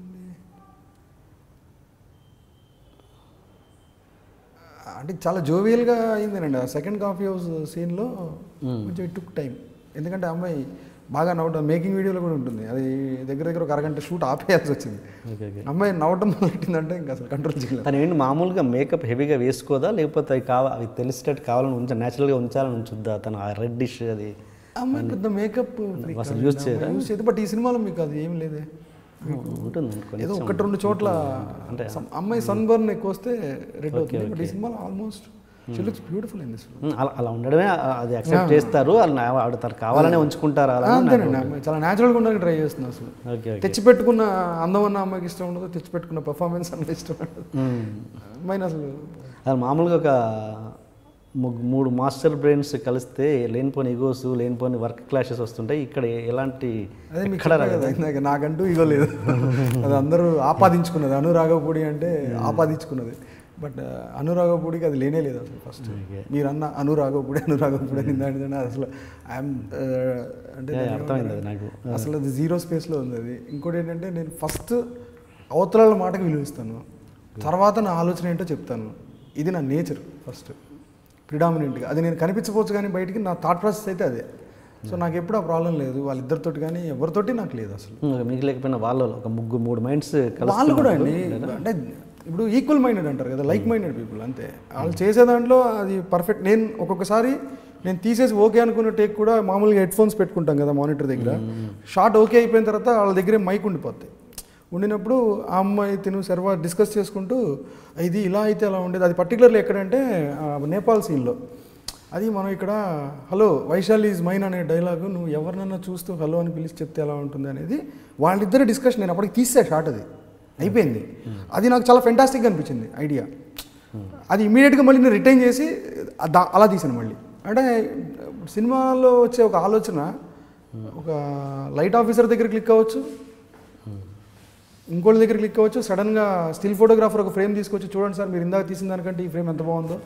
అంటే చాలా జోవియల్గా అయిందేనండి. ఆ సెకండ్ కాఫీ హౌస్ సీన్లో కొంచెం ఇట్ టుక్ టైం ఎందుకంటే అమ్మాయి బాగా నవ్వటం మేకింగ్ వీడియోలో కూడా ఉంటుంది. అది దగ్గర దగ్గర ఒక అరగంట షూట్ ఆపేయాల్సి వచ్చింది. అమ్మాయి నవ్వటం మొదలెట్టిందంటే ఇంకా అసలు కంట్రోల్ చేయలేదు. తను ఏంటి మామూలుగా మేకప్ హెవీగా వేసుకోదా? లేకపోతే అవి కావ అవి తెలిసేటట్టు కావాలని ఉంచా న్యాచురల్గా ఉంచాలని ఉంచుద్దా? తను ఆ రెడ్ డిష్ అది? అమ్మాయి పెద్ద మేకప్? యూజ్ చేయదు. బట్ ఈ సినిమాలో మీకు అది ఏం లేదే. ఉంటుంది. ఏదో ఒకటి రెండు చోట్ల అంటే అమ్మాయి సన్ బర్న్ ఎక్కువ వస్తే రెడ్ అవుతుంది బట్ ఈ సినిమాలో almost she looks beautiful in this అలా అలా ఉండడమే అది అక్సెప్ట్ చేస్తారు. వాళ్ళు తను కావాలనే ఉంచుకుంటారు అలా అంతేనండి. చాలా న్యాచురల్గా ఉండడానికి ట్రై చేస్తుంది అసలు. తెచ్చి పెట్టుకున్న అందం అన్న అమ్మాయికి ఇష్టం ఉండదు తెచ్చి పెట్టుకున్న పర్ఫార్మెన్స్ అన్న ఇష్టం ఉండదు. ఉమ్. అమ్మాయిని అసలు అది మామూలుగా ఒక మూడు మాస్టర్ బ్రెయిన్స్ కలిస్తే లేనిపోని ఈగోస్ లేనిపోని వర్క్ క్లాషెస్ వస్తుంటాయి. ఇక్కడ ఎలాంటి నాకంటూ ఇగో లేదు. అది అందరూ ఆపాదించుకున్నది. అనురాగపూడి అంటే ఆపాదించుకున్నది. బట్ అనురాగపూడికి అది లేనే లేదు అసలు ఫస్ట్ Okay. మీరు అన్న అనురాగపూడి అనురాగపూడి అని దాని అసలు ఐఎమ్ అంటే నాకు. అసలు అది జీరో స్పేస్లో ఉంది అది. ఇంకోటి ఏంటంటే నేను ఫస్ట్ అవతలాల మాటకి విలువ ఇస్తాను తర్వాత నా ఆలోచన ఏంటో చెప్తాను. ఇది నా నేచర్ ఫస్ట్ ప్రిడామినెంట్గా అది నేను కనిపించవచ్చు కానీ బయటికి నా థాట్ ప్రాసెస్ అయితే అదే. సో నాకు ఎప్పుడు ఆ ప్రాబ్లం లేదు. వాళ్ళిద్దరితోటి కానీ ఎవరితోటి నాకు లేదు అసలు. మీకు లేకపోయినా వాళ్ళ ఒక ముగ్గురు మూడు మైండ్స్ వాళ్ళు కూడా అండి. అంటే ఇప్పుడు ఈక్వల్ మైండెడ్ అంటారు కదా లైక్ మైండెడ్ పీపుల్ అంతే. వాళ్ళు చేసే దాంట్లో అది పర్ఫెక్ట్ నేను ఒక్కొక్కసారి నేను తీసేసి ఓకే అనుకున్న టేక్ కూడా మామూలుగా హెడ్ ఫోన్స్ పెట్టుకుంటాం కదా మానిటర్ దగ్గర. షార్ట్ ఓకే అయిపోయిన తర్వాత వాళ్ళ దగ్గరే మైక్ ఉండిపోతాయి ఉండినప్పుడు ఆ అమ్మాయి తిను సర్వ డిస్కస్ చేసుకుంటూ ఇది ఇలా అయితే అలా ఉండేది? అది పర్టికులర్లీ ఎక్కడంటే నేపాల్ సీన్లో. అది మనం ఇక్కడ హలో వైశాలి ఈజ్ మైన్ అనే డైలాగు నువ్వు ఎవరినన్నా చూస్తూ హలో అని పిలిచి చెప్తే ఎలా ఉంటుంది? అనేది వాళ్ళిద్దరు డిస్కషన్. నేను అప్పటికి తీసే షార్ట్ అది. అయిపోయింది. అది నాకు చాలా ఫెంటాస్టిక్గా అనిపించింది ఐడియా. అది ఇమీడియట్గా మళ్ళీ నేను రిటైన్ చేసి దా- అలా తీసాను మళ్ళీ. అంటే సినిమాలో వచ్చే ఒక ఆలోచన ఒక లైట్ ఆఫీసర్ దగ్గర క్లిక్ అవ్వచ్చు ఇంకోళ్ళ దగ్గర క్లిక్ అవ్వచ్చు. సడన్గా స్టిల్ ఫోటోగ్రాఫర్ ఒక ఫ్రేమ్ తీసుకొచ్చి చూడండి సార్ మీరు ఇందాక తీసిన దానికంటే ఈ ఫ్రేమ్ ఎంత బాగుందో?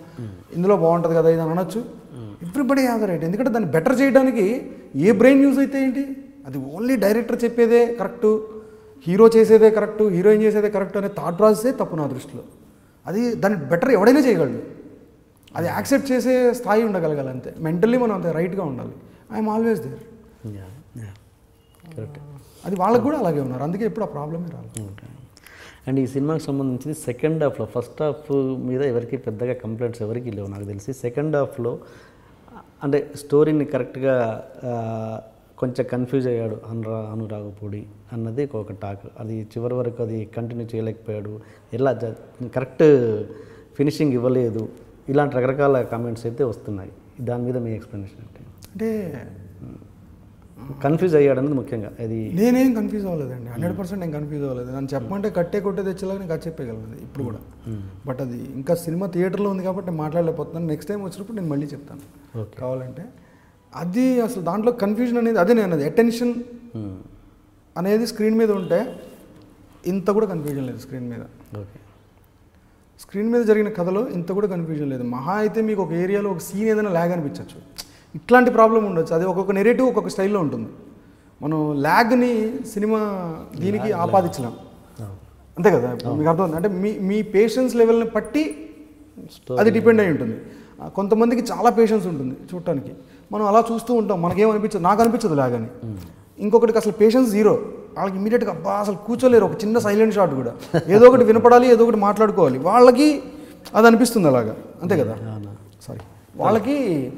ఇందులో బాగుంటుంది కదా ఇది అనొచ్చు. ఎవ్రీబడి హ్యావ్ ద రైట్ ఎందుకంటే దాన్ని బెటర్ చేయడానికి ఏ బ్రెయిన్ యూజ్ అయితే ఏంటి? అది ఓన్లీ డైరెక్టర్ చెప్పేదే కరెక్టు హీరో చేసేదే కరెక్టు హీరోయిన్ చేసేదే కరెక్ట్ అనే థాట్ ప్రాసెసే తప్పు నా దృష్టిలో. అది దాన్ని బెటర్ ఎవడైనా చేయగలడు. అది యాక్సెప్ట్ చేసే స్థాయి ఉండగలగాలి అంతే. మెంటల్లీ మనం అంతే రైట్గా ఉండాలి. I'm always there yeah correct అది వాళ్ళకు కూడా అలాగే ఉన్నారు. అందుకే ఎప్పుడు ఆ ప్రాబ్లమే రాలేదు. అండ్ ఈ సినిమాకి సంబంధించి సెకండ్ హాఫ్లో ఫస్ట్ హాఫ్ మీద ఎవరికి పెద్దగా కంప్లైంట్స్ ఎవరికి లేవు నాకు తెలిసి. సెకండ్ హాఫ్లో అంటే స్టోరీని కరెక్ట్గా కొంచెం కన్ఫ్యూజ్ అయ్యాడు అనురా అనురాగపూడి అన్నది ఒక టాక్. అది చివరి వరకు అది కంటిన్యూ చేయలేకపోయాడు. ఎలా కరెక్ట్ ఫినిషింగ్ ఇవ్వలేదు. ఇలాంటి రకరకాల కామెంట్స్ అయితే వస్తున్నాయి. దాని మీద మీ ఎక్స్ప్లెనేషన్ అంటే అంటే కన్ఫ్యూజ్ అయ్యాడు అనేది ముఖ్యంగా. అది నేనేం కన్ఫ్యూజ్ అవ్వలేదండి. హండ్రెడ్ పర్సెంట్ నేను కన్ఫ్యూజ్ అవ్వలేదు. నన్ను చెప్పమంటే కట్టే కొట్టే తెచ్చేలాగా నేను కట్ చెప్పగలను ఇప్పుడు కూడా. బట్ అది ఇంకా సినిమా థియేటర్లో ఉంది కాబట్టి నేను మాట్లాడలేకపోతున్నాను. నెక్స్ట్ టైం వచ్చినప్పుడు నేను మళ్ళీ చెప్తాను. ఓకే కావాలంటే అది అసలు దాంట్లో కన్ఫ్యూజన్ అనేది అదే నేను అది అటెన్షన్ అనేది స్క్రీన్ మీద ఉంటే ఇంత కూడా కన్ఫ్యూజన్ లేదు స్క్రీన్ మీద. ఓకే స్క్రీన్ మీద జరిగిన కథలో ఇంత కూడా కన్ఫ్యూజన్ లేదు. మహా అయితే మీకు ఒక ఏరియాలో ఒక సీన్ ఏదైనా ల్యాగ్ అనిపించవచ్చు ఇట్లాంటి ప్రాబ్లం ఉండొచ్చు. అది ఒక్కొక్క నెరేటివ్ ఒక్కొక్క స్టైల్లో ఉంటుంది. మనం ల్యాగ్ని సినిమా దీనికి ఆపాదించలేం అంతే కదా? మీకు అర్థం అంటే మీ మీ పేషెన్స్ లెవెల్ని బట్టి అది డిపెండ్ అయి ఉంటుంది. కొంతమందికి చాలా పేషెన్స్ ఉంటుంది చూడటానికి. మనం అలా చూస్తూ ఉంటాం. మనకేం అనిపించదు నాకు అనిపించదు లాగని. ఇంకొకటికి అసలు పేషెన్స్ జీరో వాళ్ళకి ఇమీడియట్గా అబ్బా అసలు కూర్చోలేరు. ఒక చిన్న సైలెంట్ షాట్ కూడా. ఏదో ఒకటి వినపడాలి ఏదో ఒకటి మాట్లాడుకోవాలి. వాళ్ళకి అది అనిపిస్తుంది అలాగా. అంతే కదా? సారీ వాళ్ళకి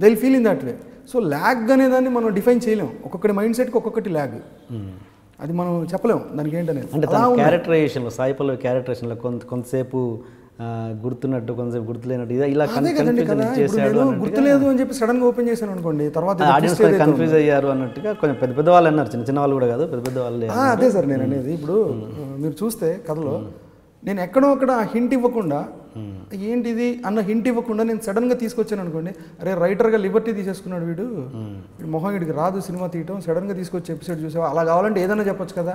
they feel in that way so lag అనే దాన్ని మనం డిఫైన్ చేయలేం. ఒక్కొక్కటి మైండ్ సెట్కి ఒక్కొక్కటి ల్యాగ్ అది మనం చెప్పలేం. దానికి ఏంటనేది? అంటే అలా తన ఉంది. క్యారెక్టరైజేషన్లో క్యారెక్టరైజేషన్లో కొంత కొంతసేపు గుర్తున్నట్టు కొంతసేపు గుర్తులేనట్టు ఇదా- ఇలా నేను గుర్తులేదు అని చెప్పి సడన్గా ఓపెన్ చేశాను అనుకోండి తర్వాత ఆడియన్స్ కన్ఫ్యూజ్ అయ్యారు అన్నట్టుగా కొంచెం పెద్ద పెద్ద వాళ్ళు అన్నారు చిన్న చిన్న వాళ్ళు కూడా కాదు పెద్ద పెద్ద వాళ్ళు అదే సార్ నేను అనేది. ఇప్పుడు మీరు చూస్తే కథలో నేను ఎక్కడో అక్కడ హింట్ ఇవ్వకుండా ఏంటిది అన్న హింట్ ఇవ్వకుండా నేను సడన్గా తీసుకొచ్చాను అనుకోండి అరే రైటర్గా లిబర్టీ తీసేసుకున్నాడు వీడు. వీడు మొహం వీడికి రాదు సినిమా తీయటం సడన్గా తీసుకొచ్చి ఎపిసోడ్ చూసావా? అలా కావాలంటే ఏదైనా చెప్పొచ్చు కదా.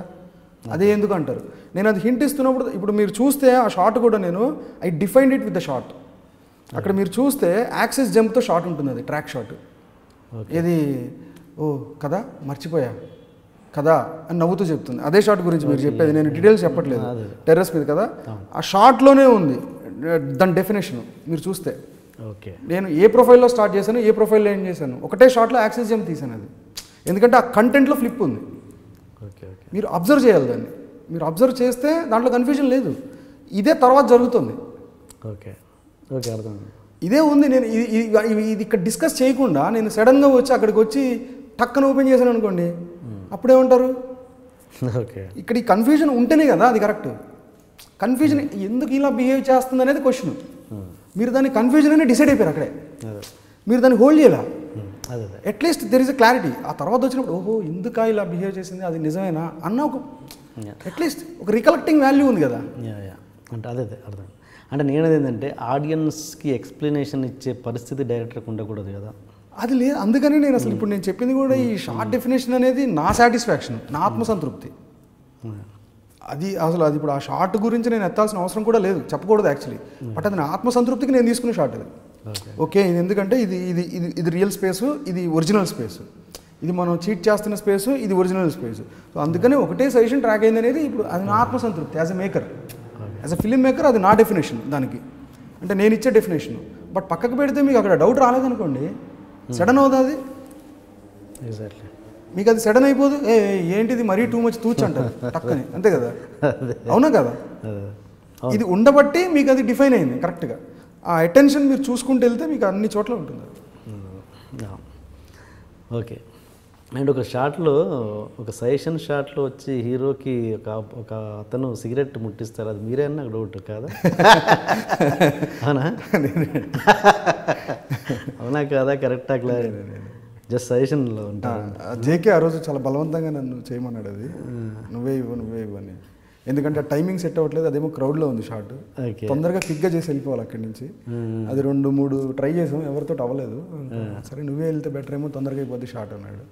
అదే ఎందుకు అంటారు? నేను అది హింట్ ఇస్తున్నప్పుడు ఇప్పుడు మీరు చూస్తే ఆ షార్ట్ కూడా నేను I defined it with the short అక్కడ మీరు చూస్తే యాక్సెస్ జంప్తో షార్ట్ ఉంటుంది అది ట్రాక్ షాట్ ఇది ఓ కదా? మర్చిపోయా. కదా? అని నవ్వుతూ చెప్తుంది. అదే షాట్ గురించి మీరు చెప్పేది. నేను డీటెయిల్స్ చెప్పట్లేదు. టెర్రస్ మీద కదా? ఆ షార్ట్లోనే ఉంది. దాని డెఫినేషన్ మీరు చూస్తే. ఓకే. నేను ఏ ప్రొఫైల్లో స్టార్ట్ చేశాను ఏ ప్రొఫైల్లో ఏం చేశాను ఒకటే షార్ట్లో యాక్సెస్ జంప్ తీశాను అది. ఎందుకంటే ఆ కంటెంట్లో ఫ్లిప్ ఉంది. Okay okay. మీరు అబ్జర్వ్ చేయాలి దాన్ని. మీరు అబ్జర్వ్ చేస్తే దాంట్లో కన్ఫ్యూజన్ లేదు. ఇదే తర్వాత జరుగుతుంది. ఓకే. ఓకే అర్థం ఇదే ఉంది నేను ఇది ఇక్కడ డిస్కస్ చేయకుండా నేను సడన్గా వచ్చి అక్కడికి వచ్చి టక్కన ఓపెన్ చేశాను అనుకోండి అప్పుడేమంటారు? [LAUGHS] ఓకే. ఇక్కడ ఈ కన్ఫ్యూజన్ ఉంటేనే కదా అది కరెక్ట్ కన్ఫ్యూజన్ ఎందుకు ఇలా బిహేవ్ చేస్తుంది అనేది క్వశ్చన్ మీరు దాన్ని కన్ఫ్యూజన్ అని డిసైడ్ అయిపోయారు అక్కడే. మీరు దాన్ని హోల్డ్ చేయాల? At least there is a clarity ఆ తర్వాత వచ్చినప్పుడు ఓహో ఎందుకా ఇలా బిహేవ్ చేసింది? అది నిజమేనా? అన్న ఒక అట్లీస్ట్ ఒక రికలెక్టింగ్ వాల్యూ ఉంది కదా. అంటే అదే అదే అర్థం. అంటే నేను ఏంటంటే ఆడియన్స్కి ఎక్స్ప్లెనేషన్ ఇచ్చే పరిస్థితి డైరెక్టర్కి ఉండకూడదు కదా. అది లేదు. అందుకని నేను అసలు ఇప్పుడు నేను చెప్పింది కూడా ఈ షార్ట్ డెఫినేషన్ అనేది నా సాటిస్ఫాక్షన్ నా ఆత్మసంతృప్తి. అది అసలు అది ఇప్పుడు ఆ షార్ట్ గురించి నేను ఎత్తాల్సిన అవసరం కూడా లేదు. చెప్పకూడదు యాక్చువల్లీ బట్ అది నా ఆత్మసంతృప్తికి నేను తీసుకునే షార్ట్ అది. ఓకే ఇది ఎందుకంటే ఇది ఇది ఇది ఇది రియల్ స్పేస్ ఇది ఒరిజినల్ స్పేస్ ఇది మనం చీట్ చేస్తున్న స్పేస్ ఇది ఒరిజినల్ స్పేస్ సో అందుకని ఒకటే సజెషన్ ట్రాక్ అయింది అనేది ఇప్పుడు అది నా ఆత్మసంతృప్తి as a maker as a film maker అది నా డెఫినేషన్ దానికి. అంటే నేను ఇచ్చే డెఫినేషన్ బట్ పక్కకు పెడితే మీకు అక్కడ డౌట్ రాలేదనుకోండి సడన్ అవుతుంది. ఎగ్జాక్ట్లీ మీకు అది సడన్ అయిపోదు. ఏ ఏంటిది మరీ టూ మచ్ తూచ్ అంటారు. టక్కని. అంతే కదా? అవునా కదా? ఇది ఉండబట్టి మీకు అది డిఫైన్ అయింది కరెక్ట్గా ఆ అటెన్షన్ మీరు చూసుకుంటూ వెళ్తే మీకు అన్ని చోట్ల ఉంటుంది. ఓకే. అండ్ ఒక షాట్లో ఒక సజెషన్ షాట్లో వచ్చి హీరోకి ఒక ఒక అతను సిగరెట్ ముట్టిస్తారు. అది మీరే అని నాకు డౌట్ కాదా? [LAUGHS] అవునా? అవునా కాదా? కరెక్టా క్లారిటీ? జస్ట్ సజెషన్లో ఉంటారు. ఆ, జేకే ఆ రోజు చాలా బలవంతంగా నన్ను చేయమన్నాడు అది. నువ్వే ఇవ్వు నువ్వే ఇవ్వు అని. ఎందుకంటే ఆ టైమింగ్ సెట్ అవ్వట్లేదు అదేమో క్రౌడ్లో ఉంది షార్ట్ తొందరగా క్విక్గా చేసి వెళ్ళిపోవాలి అక్కడి నుంచి. అది రెండు మూడు ట్రై చేసాం ఎవరితో అవ్వలేదు. సరే నువ్వే వెళ్తే బెటర్ ఏమో తొందరగా అయిపోద్ది షార్ట్ అన్నాడు.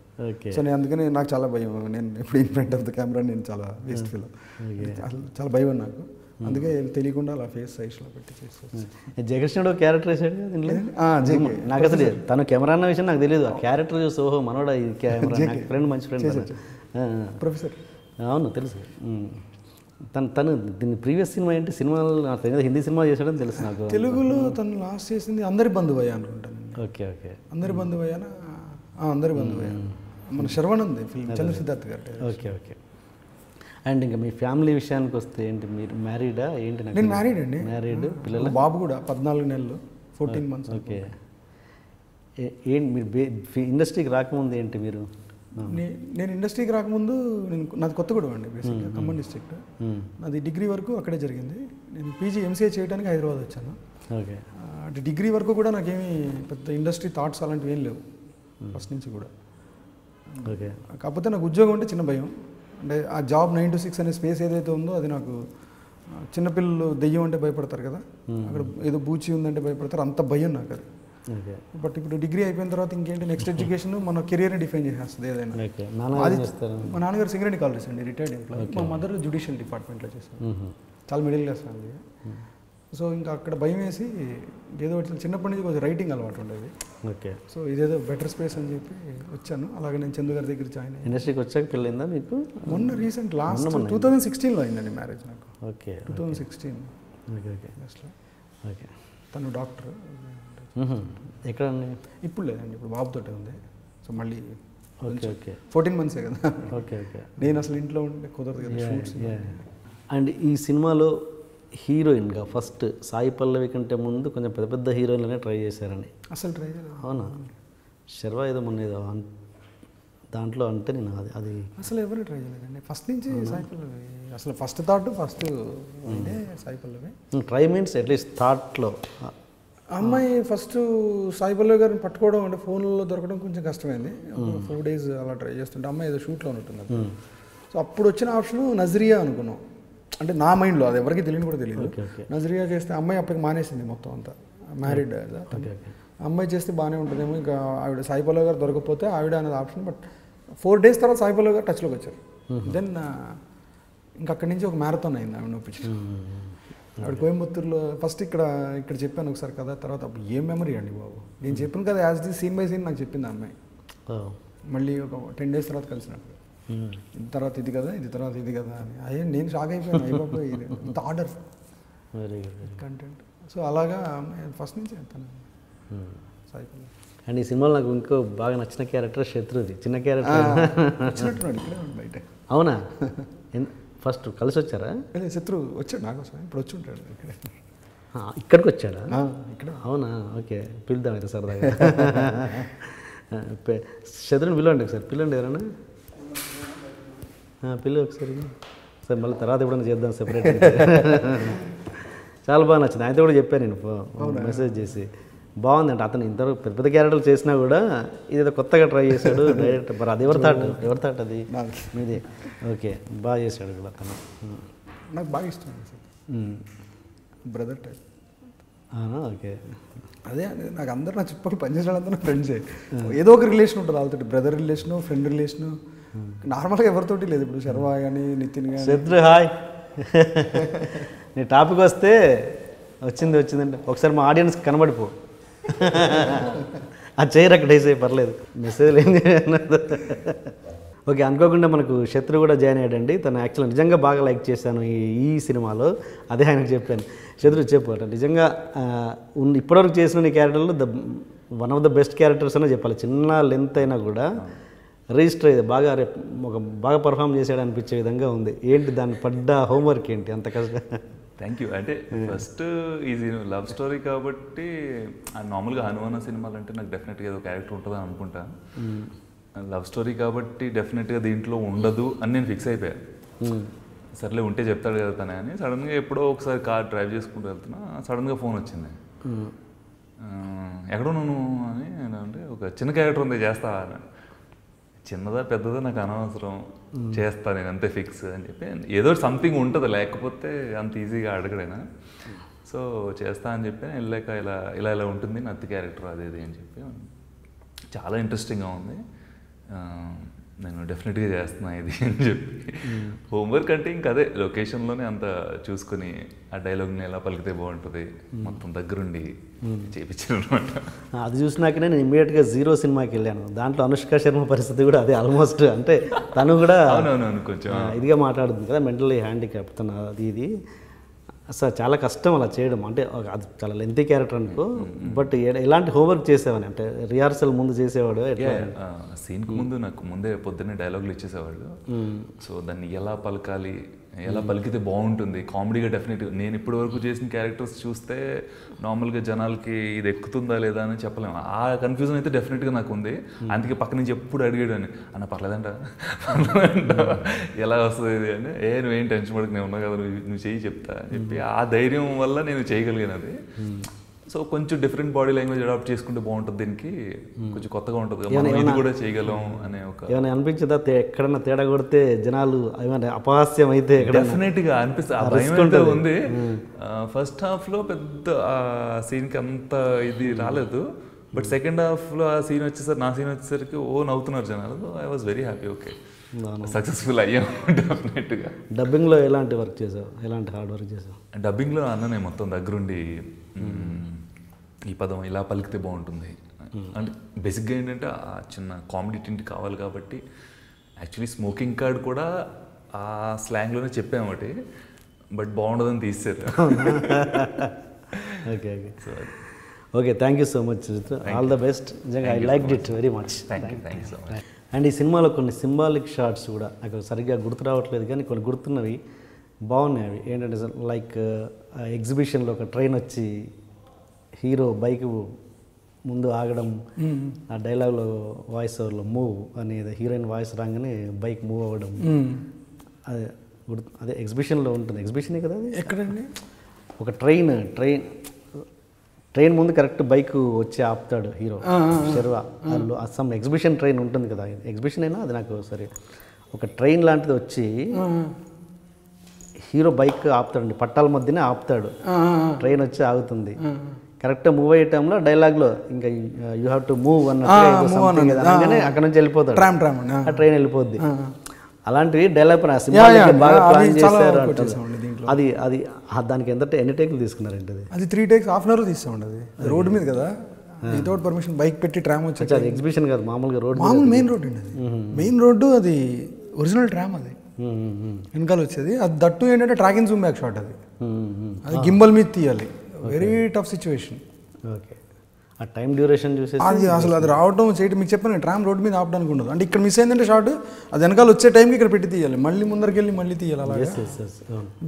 సో నేను అందుకని నాకు చాలా భయం. నేను ఎప్పుడు in front of the camera నేను చాలా వేస్ట్ ఫీల్ చాలా భయం నాకు. అందుకే తెలియకుండా అలా ఫేస్ సైజ్లో పెట్టి చేసి జగకృష్ణుడు క్యారెక్టర్ వేసాడు నాకు అసలు తను కెమెరా అన్న విషయం నాకు తెలియదు ఆ క్యారెక్టర్ చూసి ఓహో మనోడా ఇది కెమెరా ఫ్రెండ్ మంచి ఫ్రెండ్ ప్రొఫెసర్. అవును తెలుసు. తను తను దీని ప్రీవియస్ సినిమా ఏంటి? సినిమాలు నాకు తెలియదు. హిందీ సినిమా చేసాడని తెలుసు నాకు. తెలుగులో తను లాస్ట్ చేసింది అందరి బంధువయ్య అనుకుంటాను ఓకే ఓకే. అందరి బంధువయ్యాన? ఆ, అందరి బంధువే మన శర్వానంద్ ఫిల్మ్ చంద్ర సిద్ధార్థ్ గారు ఓకే ఓకే. అండ్ ఇంకా మీ ఫ్యామిలీ విషయానికి వస్తే ఏంటి మీరు మ్యారీడా ఏంటి నేను మ్యారీడ్ అండి. మ్యారీడ్ పిల్లలు? బాబు కూడా పద్నాలుగు నెలలు ఫోర్టీన్ మంత్స్ ఓకే. ఏంటి మీరు ఇండస్ట్రీకి రాకముందు ఏంటి మీరు? నేను ఇండస్ట్రీకి రాకముందు నేను నాది కొత్తగూడెం అండి బేసిక్గా ఖమ్మం డిస్ట్రిక్ట్. నాది డిగ్రీ వరకు అక్కడే జరిగింది. నేను పీజీ ఎంసీఏ చేయడానికి హైదరాబాద్ వచ్చాను. ఓకే. అంటే డిగ్రీ వరకు కూడా నాకేమీ పెద్ద ఇండస్ట్రీ థాట్స్ అలాంటివి ఏం లేవు ఫస్ట్ నుంచి కూడా. ఓకే. కాకపోతే నాకు ఉద్యోగం అంటే చిన్న భయం. అంటే ఆ జాబ్ నైన్ టు సిక్స్ అనే స్పేస్ ఏదైతే ఉందో అది నాకు చిన్నపిల్లలు దెయ్యం అంటే భయపడతారు కదా. అక్కడ ఏదో బూచి ఉందంటే భయపడతారు. అంత భయం నాకు అది. బట్ ఇప్పుడు డిగ్రీ అయిపోయిన తర్వాత ఇంకేంటి నెక్స్ట్ ఎడ్యుకేషన్ మన కెరియర్ని డిఫైన్ చేసేస్తుంది ఏదైనా. అది మా నాన్నగారు సింగరేణి కాలేజ్ అండి రిటైర్డ్ ఎంప్లాయీ మా మదర్ జ్యుడిషియల్ డిపార్ట్మెంట్లో చేశారు. చాలా మిడిల్ క్లాస్ ఫ్యామిలీ సో ఇంకా అక్కడ భయం వేసి ఏదో చిన్నప్పటి నుంచి కొంచెం రైటింగ్ అలవాటు ఉండేది. ఓకే. సో ఇదేదో బెటర్ స్పేస్ అని చెప్పి వచ్చాను. అలాగే నేను చందు గారి దగ్గర జాయిన్ అయ్యాను. ఇండస్ట్రీకి వచ్చాక పెళ్ళైందా మీకు? మొన్న రీసెంట్ లాస్ట్ టూ థౌజండ్ సిక్స్టీన్లో అయిందండి మ్యారేజ్ నాకు. Okay two thousand sixteen okay okay. Okay. తను డాక్టర్ మ్మ్. ఎక్కడండి? ఇప్పుడు లేదండి ఇప్పుడు బాబుతోటే ఉంది. సో మళ్ళీ ఓకే ఓకే. ఫోర్టీన్ మంత్సే కదా. Okay okay. నేను అసలు ఇంట్లో ఉంటే కుదరదు కదా షూట్స్ అండ్ ఈ సినిమాలో హీరోయిన్గా ఫస్ట్ సాయి పల్లవి కంటే ముందు కొంచెం పెద్ద పెద్ద హీరోయిన్లనే ట్రై చేశారని. అసలు ట్రై అవునా? శర్వా ఏదో మొన్న ఏదో దాంట్లో అంటే నేను అది అది అసలు ఎవరు ట్రై చేయలేదండి. ఫస్ట్ నుంచి సాయి పల్లవి అసలు ఫస్ట్ థాట్ ఫస్ట్ ఇదే Sai Pallavi. Try means at least థాట్లో. అమ్మాయి ఫస్ట్ సాయి పల్లవి గారిని పట్టుకోవడం అంటే ఫోన్లో దొరకడం కొంచెం కష్టమైంది. ఫోర్ డేస్ అలా ట్రై చేస్తుంటే అమ్మాయి ఏదో షూట్లో ఉంటుంది. సో అప్పుడు వచ్చిన ఆప్షన్ నజరియా అనుకున్నాం. అంటే నా మైండ్లో అది ఎవరికి తెలియని కూడా తెలియదు నజరియా చేస్తే అమ్మాయి అప్పటికి మానేసింది మొత్తం అంతా. మ్యారీడ్ అమ్మాయి చేస్తే బాగానే ఉంటుందేమో ఇంకా ఆవిడ సాయి పల్లవి గారు దొరకకపోతే ఆవిడ అనేది ఆప్షన్ బట్ ఫోర్ డేస్ తర్వాత సాయి పల్లవి గారు టచ్లోకి వచ్చారు. దెన్ ఇంకా అక్కడి నుంచి ఒక మ్యారథాన్ అయింది ఆవిడ ఒప్పించడం. ఆవిడ కోయంబత్తూరులో ఫస్ట్ ఇక్కడ ఇక్కడ చెప్పాను ఒకసారి కదా తర్వాత అప్పుడు ఏం మెమరీ అండి బాబు? నేను చెప్పాను కదా as the scene by scene నాకు చెప్పింది అమ్మాయి. మళ్ళీ ఒక టెన్ డేస్ తర్వాత కలిసినప్పుడు. తర్వాత ఇది కదా ఇది తర్వాత ఇది కదా అని. అయ్యే నేను షాక్ అయిపోయాను. అయిపోయి ఇంత order very good content so అలాగా ఫస్ట్ నుంచి తను సాయి పల్లవి అండ్ ఈ సినిమాలో నాకు ఇంకో బాగా నచ్చిన క్యారెక్టర్ శత్రుది. చిన్న క్యారెక్టర్ బయట. అవునా? ఫస్ట్ కలిసి వచ్చారా? అదే శత్రు వచ్చాడు నాకోసం ఇప్పుడు వచ్చి ఉంటాడు ఇక్కడే. ఇక్కడికి వచ్చాడా? ఇక్కడ అవునా? ఓకే పిలుద్దాం అయితే సరదాగా. [LAUGHS] శత్రుని పిలవండి ఒకసారి. పిల్లండి ఎవరన్నా ఆ, పిల్లు ఒకసారి సరే మళ్ళీ తర్వాత ఎప్పుడైనా చేద్దాం సెపరేట్ [LAUGHS] చాలా బాగా నచ్చింది. ఆయనతో కూడా చెప్పాను నేను మెసేజ్ చేసి. బాగుందంట. అతను ఇంతవరకు పెద్ద పెద్ద క్యారెక్టర్లు చేసినా కూడా ఇదేదో కొత్తగా ట్రై చేశాడు డైరెక్ట్ మరి అది ఎవరి థాట్ [LAUGHS] ఎవరి థాట్ అది. మీదే. ఓకే. బాగా చేశాడు కూడా అతను. నాకు బాగా ఇష్టం. Brother type okay. అదే నాకు అందరు నా చుట్టుపక్కల పనిచేసిన వాళ్ళందరూ ఫ్రెండ్సే ఏదో ఒక రిలేషన్ ఉంటుంది వాళ్ళతో బ్రదర్ రిలేషను ఫ్రెండ్ రిలేషను నార్మల్గా ఎవరితోటి లేదు ఇప్పుడు శర్వా కానీ నితిన్ కానీ శత్రు హాయ్. [LAUGHS] నీ టాపిక్ వస్తే వచ్చింది వచ్చిందండి ఒకసారి మా ఆడియన్స్ కనబడిపో. [LAUGHS] ఆ చైర్ అక్కడ వేసే పర్లేదు. మెసేజ్ ఏం ఓకే అనుకోకుండా మనకు శత్రు కూడా జాయిన్ అయ్యాడండి. తను యాక్చువల్ నిజంగా బాగా లైక్ చేశాను ఈ ఈ సినిమాలో. అదే ఆయనకు చెప్పాను. శత్రు చెప్పు అంటే. నిజంగా ఉన్న ఇప్పటివరకు చేసిన నీ క్యారెక్టర్లో the one of the best characters అనే చెప్పాలి. చిన్న లెంత్ అయినా కూడా. రిజిస్టర్ అయ్యేది బాగా రేపు ఒక బాగా పర్ఫామ్ చేసాడు అనిపించే విధంగా ఉంది. ఏంటి దాన్ని పడ్డ హోంవర్క్ ఏంటి? అంత కష్టం. థ్యాంక్ యూ అంటే ఫస్ట్ ఇది లవ్ స్టోరీ కాబట్టి నార్మల్గా హనుమాన సినిమాలు అంటే నాకు డెఫినెట్గా ఏదో క్యారెక్టర్ ఉంటుందని అనుకుంటా. లవ్ స్టోరీ కాబట్టి డెఫినెట్గా దీంట్లో ఉండదు అని నేను ఫిక్స్ అయిపోయాను సర్లే ఉంటే చెప్తాడు కదా తనే అని. సడన్గా ఎప్పుడో ఒకసారి కార్ డ్రైవ్ చేసుకుంటూ వెళ్తున్నా సడన్గా ఫోన్ వచ్చింది. ఆ, ఎక్కడో నువ్వు అని అంటే ఒక చిన్న క్యారెక్టర్ ఉంది చేస్తావా అని. చిన్నదా పెద్దదా నాకు అనవసరం. చేస్తా నేను అంతే ఫిక్స్ అని చెప్పి ఏదో సంథింగ్ ఉంటుంది లేకపోతే అంత ఈజీగా అడగడైనా. సో చేస్తా అని చెప్పి నేను వెళ్ళాక ఇలా ఇలా ఇలా ఉంటుంది నత్తి క్యారెక్టర్ అది ఇది అని చెప్పి. చాలా ఇంట్రెస్టింగ్గా ఉంది. నేను డెఫినెట్గా చేస్తున్నా ఇది అని చెప్పి. హోంవర్క్ అంటే ఇంకా అదే లొకేషన్లోనే అంత చూసుకొని ఆ డైలాగ్ని ఎలా పలికితే బాగుంటుంది మొత్తం దగ్గరుండి చేయించారు అనమాట అది చూసినాకనే నేను ఇమీడియట్గా జీరో సినిమాకి వెళ్ళాను. దాంట్లో అనుష్క శర్మ పరిస్థితి కూడా అదే ఆల్మోస్ట్ అంటే తను కూడా అవునవునవును కొంచెం ఇదిగా మాట్లాడుతుంది కదా మెంటల్లీ హ్యాండిక్యాప్ తను అది ఇది. అసలు చాలా కష్టం అలా చేయడం. అంటే అది చాలా లెంతీ క్యారెక్టర్ అనుకో బట్ ఎలాంటి హోంవర్క్ చేసేవాని అంటే రిహార్సల్ ముందు చేసేవాడు సీన్కి ముందు నాకు ముందే పొద్దున్నే డైలాగులు ఇచ్చేసేవాళ్ళు. సో దాన్ని ఎలా పలకాలి? ఎలా పలికితే బాగుంటుంది. కామెడీగా డెఫినెట్ నేను ఇప్పటి వరకు చేసిన క్యారెక్టర్స్ చూస్తే నార్మల్గా జనాలకి ఇది ఎక్కుతుందా లేదా అని చెప్పలేము ఆ కన్ఫ్యూజన్ అయితే డెఫినెట్గా నాకు ఉంది. అందుకే పక్క నుంచి ఎప్పుడు అడిగాడని అన్న పర్లేదంట. ఎలా వస్తుంది ఇది? అని ఏ నువ్వేం టెన్షన్ పడకు నేను ఉన్నా కదా నువ్వు నువ్వు చెయ్యి చెప్తా అని చెప్పి ఆ ధైర్యం వల్ల నేను చేయగలిగాను అది. సో కొంచెం డిఫరెంట్ బాడీ లాంగ్వేజ్ అడాప్ట్ చేసుకుంటే బాగుంటుంది దీనికి. కొంచెం కొత్తగా ఉంటుంది. ఇది కూడా చేయగలం అనే ఒక ఏమైనా అనిపించదా? ఎక్కడన్నా తేడా కొడితే జనాలు ఏమైనా అపహాస్యం అయితే ఎక్కడ డెఫినెట్గా అనిపిస్తుంది ఉంది. ఫస్ట్ హాఫ్లో పెద్ద సీన్కి అంత ఇది రాలేదు. బట్ సెకండ్ హాఫ్లో ఆ సీన్ వచ్చేసరికి నా సీన్ వచ్చేసరికి ఓ నవ్వుతున్నారు జనాలు. I was very happy okay successful అయ్యాం [LAUGHS] డెఫినెట్గా. డబ్బింగ్లో ఎలాంటి వర్క్ చేసావు? ఎలాంటి హార్డ్ వర్క్ చేసావు? డబ్బింగ్లో అన్ననే మొత్తం దగ్గరుండి. ఈ పదం ఇలా పలికితే బాగుంటుంది. అంటే బేసిక్గా ఏంటంటే ఆ చిన్న కామెడీ టింట్ కావాలి కాబట్టి యాక్చువల్లీ స్మోకింగ్ కార్డ్ కూడా ఆ స్లాంగ్లోనే చెప్పామటి బట్ బాగుండదని తీసారు okay okay okay thank you so much all the best నిజంగా I like it very much thank you thank you so much and ఈ సినిమాలో కొన్ని సింబాలిక్ షార్ట్స్ కూడా నాకు సరిగ్గా గుర్తు రావట్లేదు కానీ కొన్ని గుర్తున్నవి బాగున్నాయి అవి. ఏంటంటే లైక్ ఎగ్జిబిషన్లో ఒక ట్రైన్ వచ్చి హీరో బైక్ ముందు ఆగడం ఆ డైలాగ్లో వాయిస్ ఓవర్లో మూవ్ అనేది హీరోయిన్ వాయిస్ రాగానే బైక్ మూవ్ అవ్వడం. అదే అదే ఎగ్జిబిషన్లో ఉంటుంది. ఎగ్జిబిషనే కదా అది? ఎక్కడండి? ఒక ట్రైన్ ట్రైన్ ట్రైన్ ముందు కరెక్ట్ బైక్ వచ్చి ఆపుతాడు హీరో. శర్వా అందులో అస్సాం ఎగ్జిబిషన్ ట్రైన్ ఉంటుంది కదా. ఎగ్జిబిషన్ అయినా అది నాకు సరే. ఒక ట్రైన్ లాంటిది వచ్చి హీరో బైక్ ఆపుతాడండి. పట్టాల మధ్యనే ఆపుతాడు. ట్రైన్ వచ్చి ఆగుతుంది. కరెక్ట్ మూవ్ అయ్యే టైంలో డైలాగ్లో ఇంకా యూ హ్యావ్ టు మూవ్ అన్నట్టు. అక్కడ నుంచి వెళ్ళిపోతాడు. ట్రామ్ ట్రామ్ ఆ. ట్రైన్ వెళ్ళిపోద్ది. అలాంటివి yeah, బాగా అది ప్లాన్ చేశారు. అది అది దానికి ఎంత ఎన్ని టేకులు తీసుకున్నారంటే అది? అది three takes half an hour తీస్తామండి అది. రోడ్డు మీద కదా. వితౌట్ పర్మిషన్ బైక్ పెట్టి ట్రామ్ వచ్చి ఎగ్జిబిషన్ కాదు మామూలుగా రోడ్ మామూలు మెయిన్ రోడ్ అండి అది. మెయిన్ రోడ్డు అది ఒరిజినల్ ట్రామ్ అది. వెనకాల వచ్చేది. అది దట్టు ఏంటంటే ట్రాకింగ్ జూమ్ బ్యాక్ షాట్ అది. అది గింబల్ మీద తీయాలి. వెరీ టఫ్ సిచ్యువేషన్ ఓకే ఆ టైం డ్యూరేషన్ చూసేసి అది అసలు అది రావడం చేయడం మీకు చెప్పాను ట్రామ్ రోడ్ మీద ఆపడానికి ఉండదు. అంటే ఇక్కడ మిస్ అయిందంటే షార్ట్ అది వెనకాల వచ్చే టైంకి ఇక్కడ పెట్టి తీయాలి. మళ్ళీ ముందరికి వెళ్ళి మళ్ళీ తీయాలి అలాగే.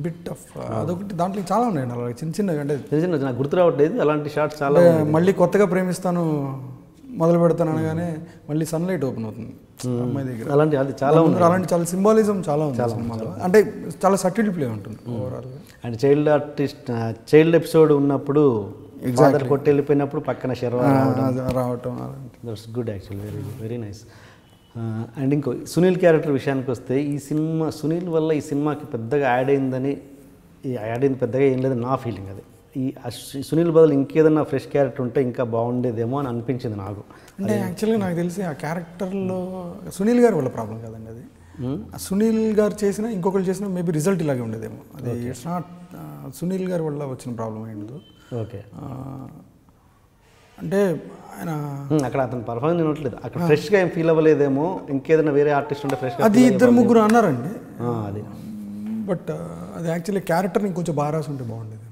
బిట్ ఆఫ్ అదొకటి దాంట్లో చాలా ఉన్నాయండి అలాగే చిన్న చిన్నవి అంటే చిన్న చిన్న నాకు గుర్తు రావట్లేదు అలాంటి షార్ట్స్ చాలా మళ్ళీ కొత్తగా ప్రేమిస్తాను మొదలు పెడతాను అనగానే మళ్ళీ సన్లైట్ ఓపెన్ అవుతుంది. అమ్మాయి దగ్గర. అలాంటి అది చాలా ముందర అలాంటి చాలా సింబాలిజం చాలా ఉంది సినిమాలో. అంటే చాలా సటిల్ ప్లే ఉంటుంది overall and child artist child episode ఉన్నప్పుడు ఫాదర్ కొట్టి వెళ్ళిపోయినప్పుడు పక్కన శర్వా రావటం that's good actual very very nice and ఇంకో సునీల్ క్యారెక్టర్ విషయానికి వస్తే ఈ సినిమా సునీల్ వల్ల ఈ సినిమాకి పెద్దగా యాడ్ అయిందని ఈ యాడ్ అయింది పెద్దగా ఏం లేదు నా ఫీలింగ్ అది. ఈ సునీల్ బదులు ఇంకేదన్నా ఫ్రెష్ క్యారెక్టర్ ఉంటే ఇంకా బాగుండేదేమో అని అనిపించింది నాకు. అంటే యాక్చువల్గా నాకు తెలిసి ఆ క్యారెక్టర్లో సునీల్ గారి వల్ల ప్రాబ్లం కాదండి అది. సునీల్ గారు చేసిన ఇంకొకరు చేసిన మేబీ రిజల్ట్ ఇలాగే ఉండేదేమో. అది ఇట్స్ నాట్ సునీల్ గారి వల్ల వచ్చిన ప్రాబ్లం అయింది ఓకే. అంటే ఆయన అక్కడ అతను పర్ఫార్మెన్స్ వినట్లేదు అక్కడ ఫ్రెష్గా ఏం ఫీల్ అవ్వలేదేమో ఇంకేదైనా వేరే ఆర్టిస్ట్ ఉంటే ఫ్రెష్గా అది ఇద్దరు ముగ్గురు అన్నారండి. అది. బట్ అది యాక్చువల్లీ క్యారెక్టర్ని ఇంకొంచెం బాగా రాసి ఉంటే బాగుండేదేమో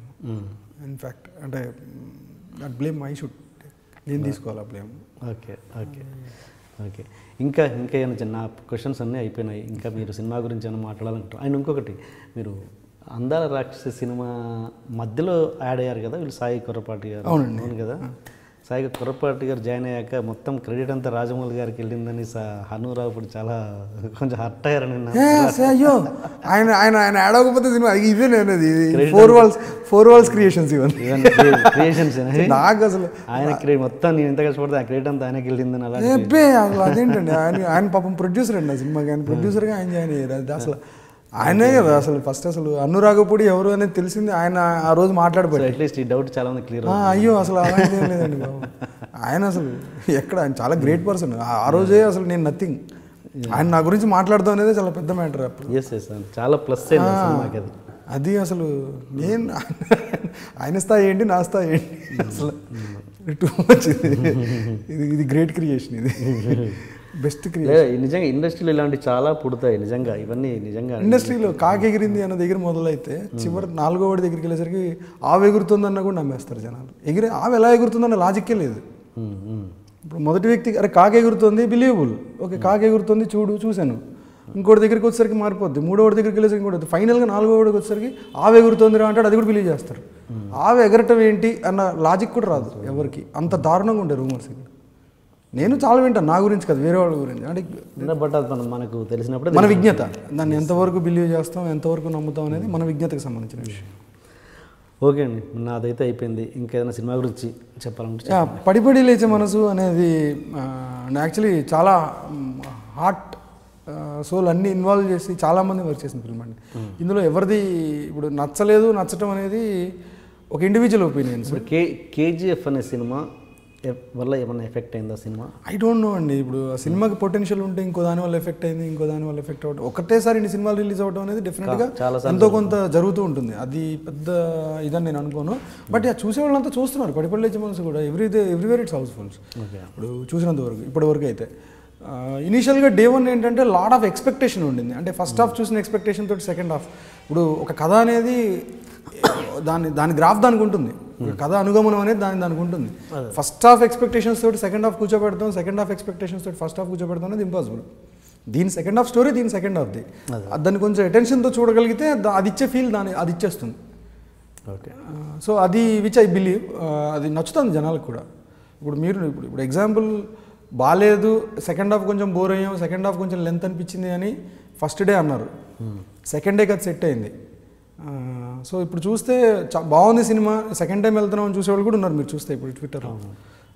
ఇన్ఫ్యాక్ట్ అంటే దట్ బ్లేమ్ ఐ షుడ్ నేను తీసుకోవాలి ఆ బ్లేమ్ ఓకే ఓకే ఓకే ఇంకా ఇంకా ఏమైనా చిన్న క్వశ్చన్స్ అన్నీ అయిపోయినాయి. ఇంకా మీరు సినిమా గురించి ఏమైనా మాట్లాడాలంటారు అండ్ ఇంకొకటి మీరు అందాల రాక్షసి సినిమా మధ్యలో యాడ్ అయ్యారు కదా వీళ్ళు సాయి కొర్రపాటి గారు. అవునండి. అవును కదా? సాయి కొర్రపాటి గారు జాయిన్ అయ్యాక మొత్తం క్రెడిట్ అంతా రాజమౌళి గారికి వెళ్ళిందని హనురావు ఇప్పుడు చాలా కొంచెం హర్ట్ అయ్యారని విన్నా. అయ్యో ఆయన ఆయన ఆయన యాడ్ అవ్వకపోతే సినిమా ఇదే నేను four walls four walls creations ఇవన్నీ. క్రియేషన్స్ [LAUGHS] నాకు అసలు ఆయన క్రెడిట్ మొత్తం నేను ఎంత కష్టపడితే ఆ క్రెడిట్ అంతా ఆయనకి వెళ్ళిందని అలా అదేంటండి ఆయన ఆయన పాపం ప్రొడ్యూసర్ అండి ఆ సినిమాకి ఆయన ప్రొడ్యూసర్గా ఆయన జాయిన్ అయ్యారు. అది అసలు ఆయనే కదా అసలు ఫస్ట్ అసలు అనురాగపూడి ఎవరు అనేది తెలిసింది ఆయన ఆ రోజు మాట్లాడబట్టి. అట్లీస్ట్ ఈ డౌట్ చాలా మంది క్లియర్ అయ్యో అసలు అలాంటి ఏం లేదండి బాబు. ఆయన అసలు ఎక్కడ ఆయన చాలా గ్రేట్ పర్సన్ ఆ రోజే అసలు నేను నథింగ్ ఆయన నా గురించి మాట్లాడదాం అనేది చాలా పెద్ద మ్యాటర్ అప్పుడు. చాలా ప్లస్ అది. అది అసలు నేను [LAUGHS] ఆయన స్థాయి ఏంటి నా స్థాయి ఏంటి? అసలు [LAUGHS] టూ మచ్ ఇది. ఇది గ్రేట్ క్రియేషన్ ఇది. [LAUGHS] బెస్ట్ నిజంగా ఇండస్ట్రీలో ఇలాంటి చాలా పుడతాయి నిజంగా. ఇవన్నీ నిజంగా ఇండస్ట్రీలో కాకి ఎగిరింది అన్న దగ్గర మొదలైతే చివరి నాలుగో వాడి దగ్గరికి వెళ్ళేసరికి ఆవు ఎగురుతుందన్న కూడా నమ్మేస్తారు జనాలు. ఎగిరే ఆవు ఎలా ఎగురుతుందన్న లాజిక్కే లేదు. ఇప్పుడు మొదటి వ్యక్తి అరే కాకి ఎగురుతుంది బిలీవబుల్ ఓకే కాకి ఎగురుతుంది చూడు చూశాను. ఇంకోటి దగ్గరికి వచ్చేసరికి మారిపోద్ది. మూడో వాడి దగ్గరికి వెళ్ళేసరికి ఇంకోటి ఫైనల్గా నాలుగో వాడికి వచ్చేసరికి ఆవు ఎగురుతుంది రా అంటాడు అది కూడా బిలీవ్ చేస్తారు. ఆవు ఎగరటం ఏంటి అన్న లాజిక్ కూడా రాదు ఎవరికి. అంత దారుణంగా ఉండే రూమర్స్ ఇక్కడ నేను చాలా వింటాను నా గురించి కాదు వేరే వాళ్ళ గురించి. అంటే బట్ అది మనకు తెలిసినప్పుడు మన విజ్ఞత దాన్ని ఎంతవరకు బిలీవ్ చేస్తాం ఎంతవరకు నమ్ముతాం అనేది మన విజ్ఞతకు సంబంధించిన విషయం. ఓకే అండి నాదైతే అయిపోయింది. ఇంకేదైనా సినిమా గురించి చెప్పాలంటే పడిపడి లేచే మనసు అనేది యాక్చువల్లీ చాలా హార్ట్ సోల్ అన్ని ఇన్వాల్వ్ చేసి చాలామంది వర్క్ చేసిన ఫిల్మ్ అండి. ఇందులో ఎవరిది ఇప్పుడు నచ్చలేదు నచ్చటం అనేది ఒక ఇండివిజువల్ ఒపీనియన్స్ కే కేజీఎఫ్ అనే సినిమా వల్ల ఏమైనా ఎఫెక్ట్ అయిందా సినిమా? ఐ డోంట్ నో అండి. ఇప్పుడు ఆ సినిమాకి పొటెన్షియల్ ఉంటే ఇంకో దాని వల్ల ఎఫెక్ట్ అయింది ఇంకో దాని వల్ల ఎఫెక్ట్ అవ్వడం ఒకటేసారి ఇన్ని సినిమాలు రిలీజ్ అవ్వడం అనేది డెఫినెట్గా చాలా ఎంతో కొంత జరుగుతూ ఉంటుంది. అది పెద్ద ఇదని నేను అనుకోను. బట్ ఆ చూసే వాళ్ళంతా చూస్తున్నారు. పడిపడి లేచే మనసు కూడా ఎవ్రీ ఎవ్రీవేర్ ఇట్స్ హౌస్ఫుల్స్ ఇప్పుడు చూసినంత వరకు ఇప్పటి వరకు అయితే. ఇనీషియల్గా డే వన్ ఏంటంటే లాట్ ఆఫ్ ఎక్స్పెక్టేషన్ ఉండింది. అంటే ఫస్ట్ హాఫ్ చూసిన ఎక్స్పెక్టేషన్ తోటి సెకండ్ హాఫ్ ఇప్పుడు ఒక కథ అనేది దాని దాని గ్రాఫ్ దానికి ఉంటుంది. కథ అనుగమనం అనేది దాని దానికి ఉంటుంది. ఫస్ట్ హాఫ్ ఎక్స్పెక్టేషన్స్ తోటి సెకండ్ హాఫ్ కూర్చోబెడతాం సెకండ్ హాఫ్ ఎక్స్పెక్టేషన్స్ తోటి ఫస్ట్ హాఫ్ కూర్చోబెడతాం అనేది ఇంపాసిబుల్ దీని సెకండ్ హాఫ్ స్టోరీ దీని సెకండ్ హాఫ్ది దాన్ని కొంచెం అటెన్షన్తో చూడగలిగితే దా- అది ఇచ్చే ఫీల్ దాని అది ఇచ్చేస్తుంది. ఓకే. సో అది విచ్ ఐ బిలీవ్ అది నచ్చుతుంది జనాలకు కూడా. ఇప్పుడు మీరు ఇప్పుడు ఇప్పుడు ఎగ్జాంపుల్ బాగాలేదు సెకండ్ హాఫ్ కొంచెం బోర్ అయ్యాం సెకండ్ హాఫ్ కొంచెం లెంత్ అనిపించింది అని ఫస్ట్ డే అన్నారు. సెకండ్ డేకి అది సెట్ అయింది. సో ఇప్పుడు చూస్తే బాగుంది సినిమా. సెకండ్ టైం వెళ్తున్నాం అని చూసేవాళ్ళు కూడా ఉన్నారు మీరు చూస్తే ఇప్పుడు ట్విట్టర్లో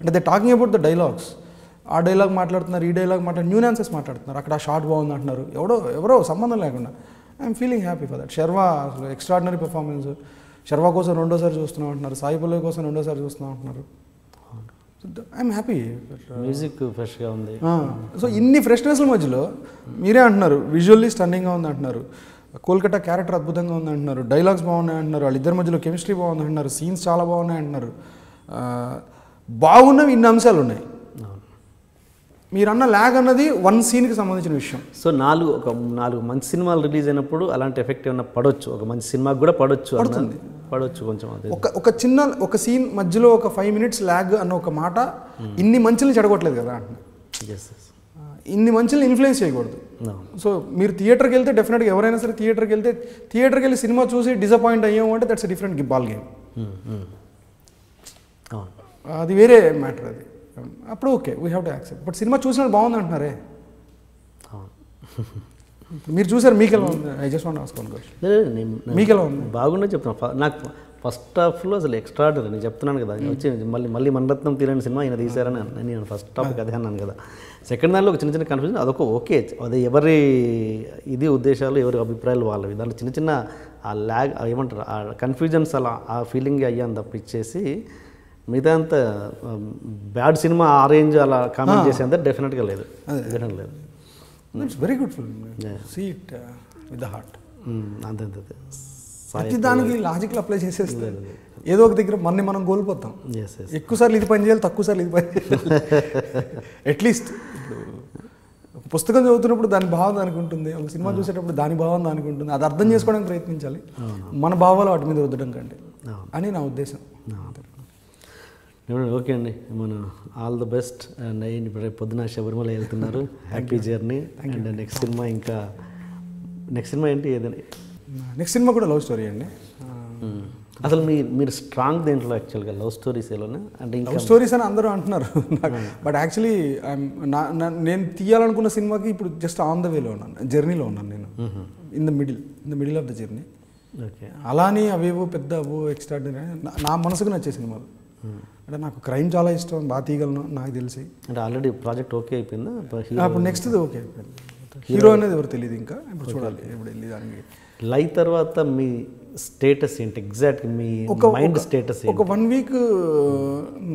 అంటే they talking about the dialogues ఆ డైలాగ్ మాట్లాడుతున్నారు ఈ డైలాగ్ మాట్లాడు న్యూ నాన్సెస్ మాట్లాడుతున్నారు. అక్కడ షార్ట్ బాగుంది అంటున్నారు. ఎవడో ఎవరో సంబంధం లేకుండా. I'm feeling happy for that Sharwa అసలు ఎక్స్ట్రాడినరీ పర్ఫార్మెన్స్ శర్వా కోసం రెండోసారి చూస్తున్నాం అంటున్నారు. సాయి పల్లవి కోసం రెండోసారి చూస్తున్నాం అంటున్నారు. ఐఎమ్ హ్యాపీ మ్యూజిక్ ఫ్రెష్గా ఉంది. సో ఇన్ని ఫ్రెష్నెస్ల మధ్యలో మీరే అంటున్నారు. విజువల్లీ స్టన్నింగ్గా ఉంది అంటున్నారు. కోల్కతా క్యారెక్టర్ అద్భుతంగా ఉంది అంటున్నారు డైలాగ్స్ బాగున్నాయి అంటున్నారు వాళ్ళిద్దరి మధ్యలో కెమిస్ట్రీ బాగుంది అంటున్నారు సీన్స్ చాలా బాగున్నాయి అంటున్నారు బాగున్నవి ఇన్ని అంశాలు ఉన్నాయి. అవును. మీరు అన్న ల్యాగ్ అన్నది వన్ సీన్కి సంబంధించిన విషయం. సో నాలుగు ఒక నాలుగు మంచి సినిమాలు రిలీజ్ అయినప్పుడు అలాంటి ఎఫెక్ట్ ఏమైనా పడవచ్చు ఒక మంచి సినిమాకి కూడా పడవచ్చు పడుతుంది. పడవచ్చు కొంచెం అదే. ఒక ఒక చిన్న ఒక సీన్ మధ్యలో ఒక ఫైవ్ మినిట్స్ ల్యాగ్ అన్న ఒక మాట ఇన్ని మంచుల్ని చెడగొట్టలేదు కదా అంటున్నా ఎస్ ఎస్ ఆ, ఇన్ని మంచుల్ని ఇన్ఫ్లుయెన్స్ చేయకూడదు. సో మీరు థియేటర్కి వెళ్తే డెఫినెట్గా ఎవరైనా సరే థియేటర్కి వెళ్తే థియేటర్కి వెళ్ళి సినిమా చూసి డిసప్పాయింట్ అయ్యాము అంటే దట్స్ డిఫరెంట్ బాల్ గేమ్ అది వేరే మ్యాటర్ అది. అప్పుడు okay we have to accept but cinema చూసినట్టు బాగుంది అంటున్నారే మీరు చూసారు మీకు ఎలా ఉంది ఐ జస్ట్ వాంట్ ఆస్కోన్ మీకు ఎలా ఉంది? బాగుండే చెప్తున్నా. ఫ- నాకు ఫస్ట్ హాఫ్లో అసలు ఎక్స్ట్రాడనరీ నేను చెప్తున్నాను కదా వచ్చి మళ్ళీ మళ్ళీ మణరత్నం తీరని సినిమా ఈయన తీశారని నేను ఫస్ట్ టాపిక్ అదే అన్నాను కదా. సెకండ్ దానిలో ఒక చిన్న చిన్న కన్ఫ్యూజన్ అదొక ఓకే అది ఎవరి ఇది ఉద్దేశాలు ఎవరి అభిప్రాయాలు వాళ్ళవి. దాంట్లో చిన్న చిన్న ఆ ల్యాగ్ ఏమంటారు ఆ కన్ఫ్యూజన్స్ అలా ఆ ఫీలింగ్ అయ్యాను తప్పించేసి మిగతా అంత బ్యాడ్ సినిమా ఆ రేంజ్ అలా కామెంట్ చేసేంత డెఫినెట్గా లేదు. డెఫినెట్ లేదు. It's very good film see it with the heart అంతే అంతే. ప్రతి దానికి లాజిక్లు అప్లై చేసేస్తే ఏదో ఒక దగ్గర మనని మనం కోల్పోతాం. ఎస్ ఎస్ ఎక్కువ సార్లు ఇది పని చేయాలి తక్కువ సార్లు ఇది పని చేయాలి. [LAUGHS] అట్లీస్ట్ పుస్తకం చదువుతున్నప్పుడు దాని భావం దానికి ఉంటుంది ఒక సినిమా చూసేటప్పుడు దాని భావం దానికి ఉంటుంది. అది అర్థం చేసుకోవడానికి ప్రయత్నించాలి. మన భావాలు వాటి మీద రుద్దడం కంటే. అని నా ఉద్దేశం. ఓకే అండి. మన ఆల్ ద బెస్ట్ అండ్ ఇప్పుడు రేపు పొద్దున శబరిమల వెళ్తున్నారు. [LAUGHS] Happy journey and next cinema ఇంకా నెక్స్ట్ సినిమా ఏంటి? ఏదని నెక్స్ట్ సినిమా కూడా లవ్ స్టోరీ అండి. అసలు మీ మీరు స్ట్రాంగ్ దేంట్లో యాక్చువల్గా లవ్ స్టోరీస్ ఏలోనే? అంటే లవ్ స్టోరీస్ అని అందరూ అంటున్నారు. బట్ యాక్చువల్లీ నేను తీయాలనుకున్న సినిమాకి ఇప్పుడు జస్ట్ ఆన్ ద వేలో ఉన్నాను. జర్నీలో ఉన్నాను నేను. In the middle in the middle of the journey okay అలానే అవేవో పెద్ద అవో ఎక్స్ట్రాడినరీ నా మనసుకు నచ్చే సినిమాలు. అంటే నాకు క్రైమ్ చాలా ఇష్టం బాగా తీయగలను నాకు తెలిసి. అంటే ఆల్రెడీ ప్రాజెక్ట్ ఓకే అయిపోయిందా? అప్పుడు నెక్స్ట్ ఓకే హీరో అనేది ఎవరు తెలియదు ఇంకా. ఇప్పుడు చూడాలి ఇప్పుడు వెళ్ళి దానికి లైవ్ తర్వాత మీ స్టేటస్ ఏంటి? ఎగ్జాక్ట్ మీ ఒక- మైండ్ స్టేటస్ ఒక వన్ వీక్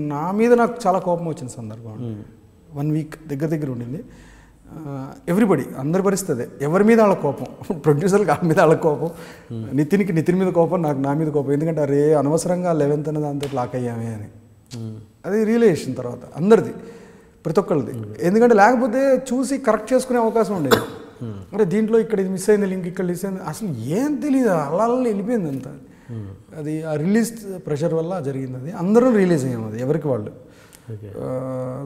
నా మీద నాకు చాలా కోపం వచ్చిన సందర్భం. వన్ వీక్ దగ్గర దగ్గర ఉండింది. ఎవ్రీబడి అందరి పరిస్థితి ఎవరి మీద వాళ్ళ కోపం? [LAUGHS] ప్రొడ్యూసర్కి వాళ్ళ మీద వాళ్ళ కోపం. నితిన్కి నితిన్ మీద కోపం నాకు నా మీద కోపం. ఎందుకంటే అరే అనవసరంగా లెవెన్త్ అనే దాంతో లాక్ అయ్యామే అని. అది రియలైజేషన్ తర్వాత. అందరిది. ప్రతి ఒక్కరిది ఎందుకంటే లేకపోతే చూసి కరెక్ట్ చేసుకునే అవకాశం ఉండేది. అంటే దీంట్లో ఇక్కడ ఇది మిస్ అయింది లింక్ ఇక్కడ మిస్ అయింది. అసలు ఏం తెలియదు అలా అలా వెళ్ళిపోయింది అంత. అది ఆ రిలీజ్ ప్రెషర్ వల్ల జరిగింది అది. అందరూ రిలీజ్ అయ్యాం అది ఎవరికి వాళ్ళు.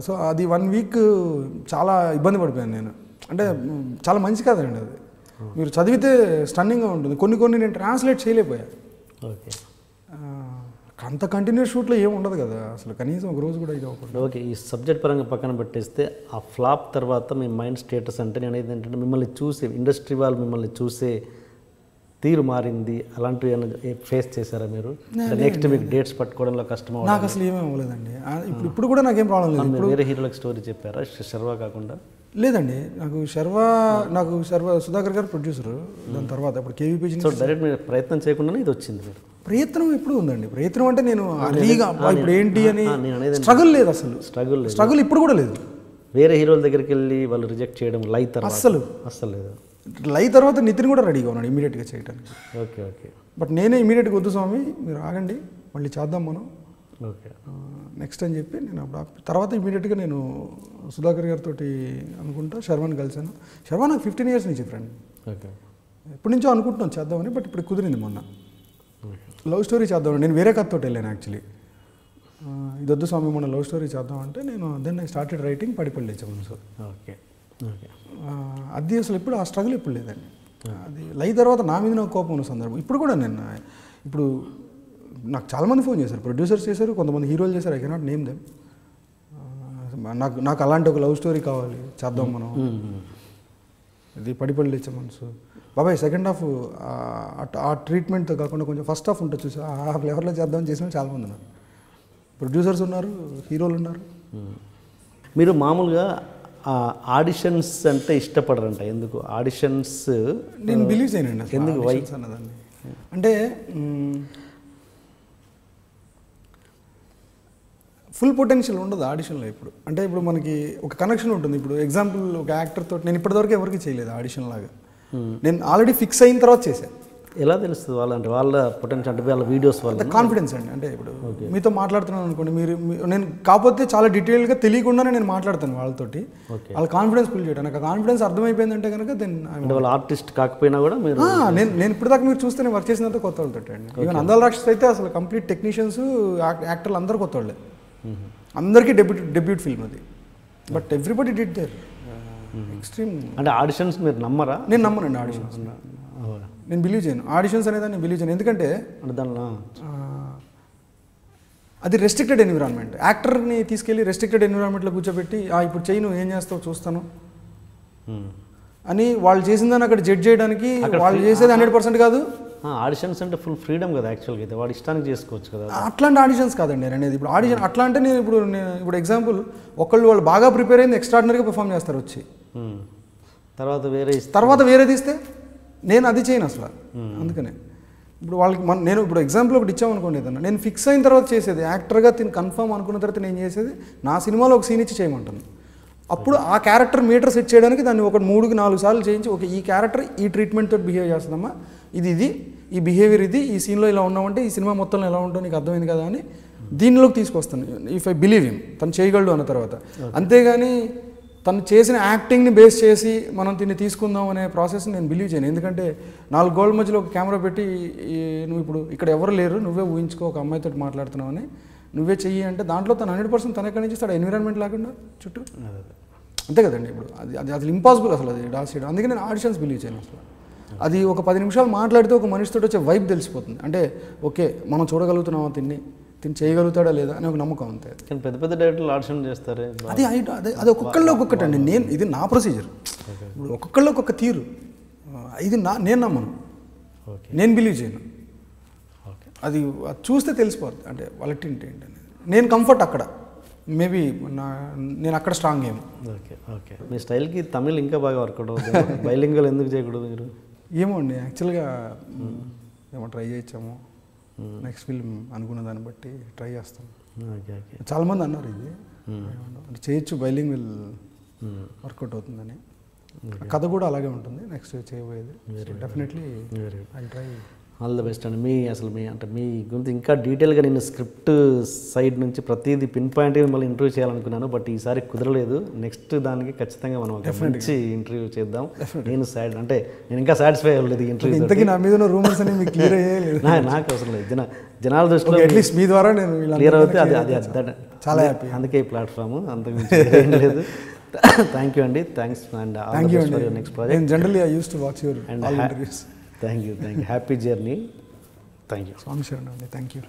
సో అది వన్ వీక్ చాలా ఇబ్బంది పడిపోయాను నేను. అంటే చాలా మంచి కాదండి అది. మీరు చదివితే స్టన్నింగ్గా ఉంటుంది. కొన్ని కొన్ని నేను ట్రాన్స్లేట్ చేయలేకపోయా. ఓకే ఆ, అంత కంటిన్యూస్ షూట్లో ఏం ఉండదు కదా. అసలు కనీసం ఒక రోజు కూడా ఇది అవ్వకూడదు ఓకే ఈ సబ్జెక్ట్ పరంగా పక్కన పెట్టేస్తే ఆ ఫ్లాప్ తర్వాత మీ మైండ్ స్టేటస్ అంటే నేను ఏంటంటే మిమ్మల్ని చూసే ఇండస్ట్రీ వాళ్ళు మిమ్మల్ని చూసే తీరు మారింది. అలాంటివి ఏమైనా ఫేస్ చేశారా మీరు? నెక్స్ట్ మీకు డేట్స్ పట్టుకోవడంలో కష్టం? నాకు అసలు ఏమీ అవ్వలేదండి. ఇప్పుడు ఇప్పుడు కూడా నాకేం ప్రాబ్లం లేదు. వేరే హీరోలకు స్టోరీ చెప్పారా? శర్వా కాకుండా? లేదండి నాకు శర్వ నాకు శర్వ సుధాకర్ గారు ప్రొడ్యూసర్ దాని తర్వాత ఇప్పుడు కేవీపీ సో డైరెక్ట్ మీరు ప్రయత్నం చేయకుండానే ఇది వచ్చింది మీరు ప్రయత్నం ఎప్పుడు ఉందండి. ప్రయత్నం అంటే నేను ఇప్పుడు ఏంటి అని స్ట్రగుల్ లేదు అసలు. స్ట్రగుల్ స్ట్రగుల్ ఇప్పుడు కూడా లేదు. వేరే హీరోల దగ్గరికి వెళ్ళి వాళ్ళు రిజెక్ట్ చేయడం లై తర్వాత? అస్సలు. అస్సలు లేదు. లై తర్వాత నితిన్ కూడా రెడీగా ఉన్నాడు ఇమీడియట్గా చేయడానికి ఓకే ఓకే. బట్ నేనే ఇమీడియట్గా వద్దు స్వామి మీరు ఆగండి మళ్ళీ చేద్దాం మనం. నెక్స్ట్ అని చెప్పి నేను అప్పుడు తర్వాత ఇమీడియట్గా నేను సుధాకర్ గారితో అనుకుంటా శర్వాని కలిశాను. శర్వా నాకు ఫిఫ్టీన్ ఇయర్స్ నుంచి ఫ్రెండ్ ఓకే. ఎప్పటి నుంచో అనుకుంటున్నాను చేద్దామని బట్ ఇప్పుడు కుదిరింది మొన్న. లవ్ స్టోరీ చేద్దామని. నేను వేరే కథతో వెళ్ళాను యాక్చువల్లీ ఇది వద్దు స్వామి మొన్న లవ్ స్టోరీ చేద్దామంటే నేను then I started writing Padipalli sir okay. Okay. అది అసలు ఎప్పుడు ఆ స్ట్రగుల్ ఎప్పుడు లేదండి. అది లై తర్వాత నా మీద నాకు కోపం ఉన్న సందర్భం. ఇప్పుడు కూడా నేను ఇప్పుడు నాకు చాలామంది ఫోన్ చేశారు. ప్రొడ్యూసర్స్ చేశారు కొంతమంది హీరోలు చేశారు. ఐ కెనాట్ నేమ్ దెమ్ నాకు నాకు అలాంటి ఒక లవ్ స్టోరీ కావాలి. చేద్దాం మనం. ఇది పడిపల్లి ఇచ్చే మనసు. బాబాయ్ సెకండ్ హాఫ్ ఆ ట్రీట్మెంట్తో కాకుండా కొంచెం ఫస్ట్ హాఫ్ ఉంటుంది చూసి. ఆ ఫ్లేవర్లో చేద్దామని చేసిన చాలామంది ఉన్నారు. ప్రొడ్యూసర్స్ ఉన్నారు హీరోలు ఉన్నారు. మీరు మామూలుగా ఆడిషన్స్ అంటే ఇష్టపడరంట. ఎందుకు? ఆడిషన్స్ నేను బిలీవ్ చేయనండి అసలు. ఎందుకు? Auditions అన్నదాన్ని. అంటే ఫుల్ పొటెన్షియల్ ఉండదు ఆడిషన్లో ఇప్పుడు. అంటే ఇప్పుడు మనకి ఒక కనెక్షన్ ఉంటుంది. ఇప్పుడు ఎగ్జాంపుల్ ఒక యాక్టర్ తోటి నేను ఇప్పటివరకు ఎవరికి చేయలేదు ఆడిషన్ లాగా. నేను ఆల్రెడీ ఫిక్స్ అయిన తర్వాత చేశాను ఎలా తెలుస్తుంది వాళ్ళంటే వాళ్ళ పొటెన్షియల్ అంటే వాళ్ళ వీడియోస్ వల్ల? కాన్ఫిడెన్స్ అండి. అంటే ఇప్పుడు మీతో మాట్లాడుతున్నాను అనుకోండి మీరు నేను కాకపోతే చాలా డీటెయిల్గా తెలియకుండానే నేను మాట్లాడతాను వాళ్ళతోటి. వాళ్ళ కాన్ఫిడెన్స్ ఫుల్ చేయడం నాకు కాన్ఫిడెన్స్ అర్థమైపోయిందంటే కనుక దెన్ వాళ్ళ ఆర్టిస్ట్ కాకపోయినా కూడా మీరు నేను నేను ఇప్పుడు దాకా మీరు చూస్తే నేను వర్క్ చేసినంత కొత్త వాళ్ళతో అండి. ఈవెన్ అందాల రాక్షస్ అయితే అసలు కంప్లీట్ టెక్నీషియన్స్ యాక్టర్లు అందరూ కొత్త వాళ్ళే. అందరికీ డెబ్యూట్ డెబ్యూట్ ఫిల్మ్ అది. But everybody did their extreme అంటే ఆడిషన్స్ మీరు నమ్మరా? నేను నమ్మనండి ఆడిషన్స్. నేను బిలీవ్ చేయను. ఆడిషన్స్ అనేది నేను బిలీవ్ చేయను. ఎందుకంటే దానిలో అది రెస్ట్రిక్టెడ్ ఎన్విరాన్మెంట్ యాక్టర్ని తీసుకెళ్ళి రెస్ట్రిక్టెడ్ ఎన్విరాన్మెంట్లో కూర్చోబెట్టి "ఆ, ఇప్పుడు చెయ్యి నువ్వు ఏం చేస్తావు చూస్తాను. మ్మ్. అని వాళ్ళు చేసిందని అక్కడ జడ్జ్ చేయడానికి వాళ్ళు చేసేది హండ్రెడ్ పర్సెంట్ కాదు. ఆడిషన్స్ అంటే ఫుల్ ఫ్రీడమ్ కదా యాక్చువల్గా అయితే. వాడి ఇష్టానికి చేసుకోవచ్చు కదా. అట్లాంటి ఆడిషన్స్ కాదండి నేను అనేది ఇప్పుడు ఆడిషన్ అట్లా అంటే నేను ఇప్పుడు నేను ఇప్పుడు ఎగ్జాంపుల్ ఒకళ్ళు వాళ్ళు బాగా ప్రిపేర్ అయింది ఎక్స్ట్రాడినరీగా పెర్ఫామ్ చేస్తారు వచ్చి. తర్వాత వేరే తర్వాత వేరే తీస్తే నేను అది చేయను అసలు. అందుకనే. ఇప్పుడు వాళ్ళకి మన నేను ఇప్పుడు ఎగ్జాంపుల్ ఒకటి ఇచ్చామనుకోండి ఏదన్నా. నేను ఫిక్స్ అయిన తర్వాత చేసేది యాక్టర్గా తిని కన్ఫర్మ్ అనుకున్న తర్వాత నేను చేసేది నా సినిమాలో ఒక సీన్ ఇచ్చి చేయమంటాను. అప్పుడు ఆ క్యారెక్టర్ మీటర్ సెట్ చేయడానికి దాన్ని ఒక మూడుకి నాలుగు సార్లు చేయించి ఒక ఈ క్యారెక్టర్ ఈ ట్రీట్మెంట్ తోటి బిహేవ్ చేస్తుందమ్మా. ఇది ఇది ఈ బిహేవియర్ ఇది ఈ సీన్లో ఇలా ఉన్నామంటే ఈ సినిమా మొత్తంలో ఎలా ఉంటుందో నీకు అర్థమైంది కదా అని దీనిలోకి తీసుకొస్తాను. ఇఫ్ ఐ బిలీవ్ హిమ్ తను చేయగలడు అన్న తర్వాత. అంతేగాని తను చేసిన యాక్టింగ్ని బేస్ చేసి మనం దీన్ని తీసుకుందాం అనే ప్రాసెస్ నేను బిలీవ్ చేయను. ఎందుకంటే నాలుగు గోల్డ్ మధ్యలో ఒక కెమెరా పెట్టి నువ్వు ఇప్పుడు ఇక్కడ ఎవరు లేరు నువ్వే ఊహించుకో ఒక అమ్మాయితో మాట్లాడుతున్నావు అని. నువ్వే చెయ్యి అంటే దాంట్లో తను హండ్రెడ్ పర్సెంట్ తన ఎక్కడి నుంచి ఇస్తాడు ఎన్విరాన్మెంట్ లేకుండా చుట్టూ? అంతే కదండి ఇప్పుడు. అది అది అసలు ఇంపాసిబుల్ అసలు అది డాన్స్ చేయడం. అందుకే నేను ఆడిషన్స్ బిలీవ్ చేయను అసలు. అది ఒక పది నిమిషాలు మాట్లాడితే ఒక మనిషితో వచ్చే వైబ్ తెలిసిపోతుంది. అంటే ఓకే మనం చూడగలుగుతున్నామా తిన్ని? తిని చేయగలుగుతాడా లేదా అని ఒక నమ్మకం అంతే కానీ పెద్ద పెద్ద డైరెక్టర్లు ఆడిషన్ చేస్తారే? అది అదే అది ఒక్కొక్కళ్ళు ఒక్కొక్కటి అండి నేను ఇది నా ప్రొసీజర్ ఇప్పుడు ఒక్కొక్కళ్ళు ఒక్కొక్క తీరు. ఇది నా నేను నమ్మను. ఓకే. నేను బిలీవ్ చేయను. ఓకే. అది అది చూస్తే తెలిసిపోద్ది. అంటే వాళ్ళ టింట్ ఏంటి అనేది నేను కంఫర్ట్ అక్కడ. మేబీ నా నేను అక్కడ స్ట్రాంగ్ ఏమో. Okay okay. మీ స్టైల్కి తమిళ్ ఇంకా బాగా వర్కౌట్ అవుతుంది. [LAUGHS] బైలింగల్ ఎందుకు చేయకూడదు మీరు? ఏమో అండి యాక్చువల్గా ఏమో ట్రై చేయొచ్చాము నెక్స్ట్ ఫిల్మ్ అనుకున్న దాన్ని బట్టి ట్రై చేస్తాం. Okay okay. చాలామంది అన్నారు ఇది. అంటే చేయొచ్చు బైలింగ్ విల్ వర్కౌట్ అవుతుందని. కథ కూడా అలాగే ఉంటుంది నెక్స్ట్ చేయబోయేది. Definitely I try all the best అండి. మీ అసలు మీ అంటే మీ గురించి ఇంకా డీటెయిల్గా నేను స్క్రిప్ట్ సైడ్ నుంచి ప్రతిదీ పిన్ పాయింట్ మిమ్మల్ని ఇంటర్వ్యూ చేయాలనుకున్నాను. బట్ ఈసారి కుదరలేదు. నెక్స్ట్ దానికి ఖచ్చితంగా మనం మంచి ఇంటర్వ్యూ చేద్దాం. నేను సాడ్ అంటే నేను ఇంకా సాటిస్ఫై అవ్వలేదు ఇంటర్వ్యూ ఇంతకీ నా మీద రూమర్స్ అనేవి మీకు క్లియర్ అయ్యేలేదు నాకు అవసరం లేదు. జన జనాల దృష్టిలో అట్లీస్ట్ మీ ద్వారా నేను క్లియర్ అవుతే అది అది చాలా happy. అందుకే ఈ ప్లాట్ఫామ్ అంతకు లేదు. [LAUGHS] థ్యాంక్ యూ అండి. Thanks and. థ్యాంక్ యూ అండి next project generally I use to watch your and Thank you. Thank you. Happy journey. Thank you. Swami Sharanam. Thank you.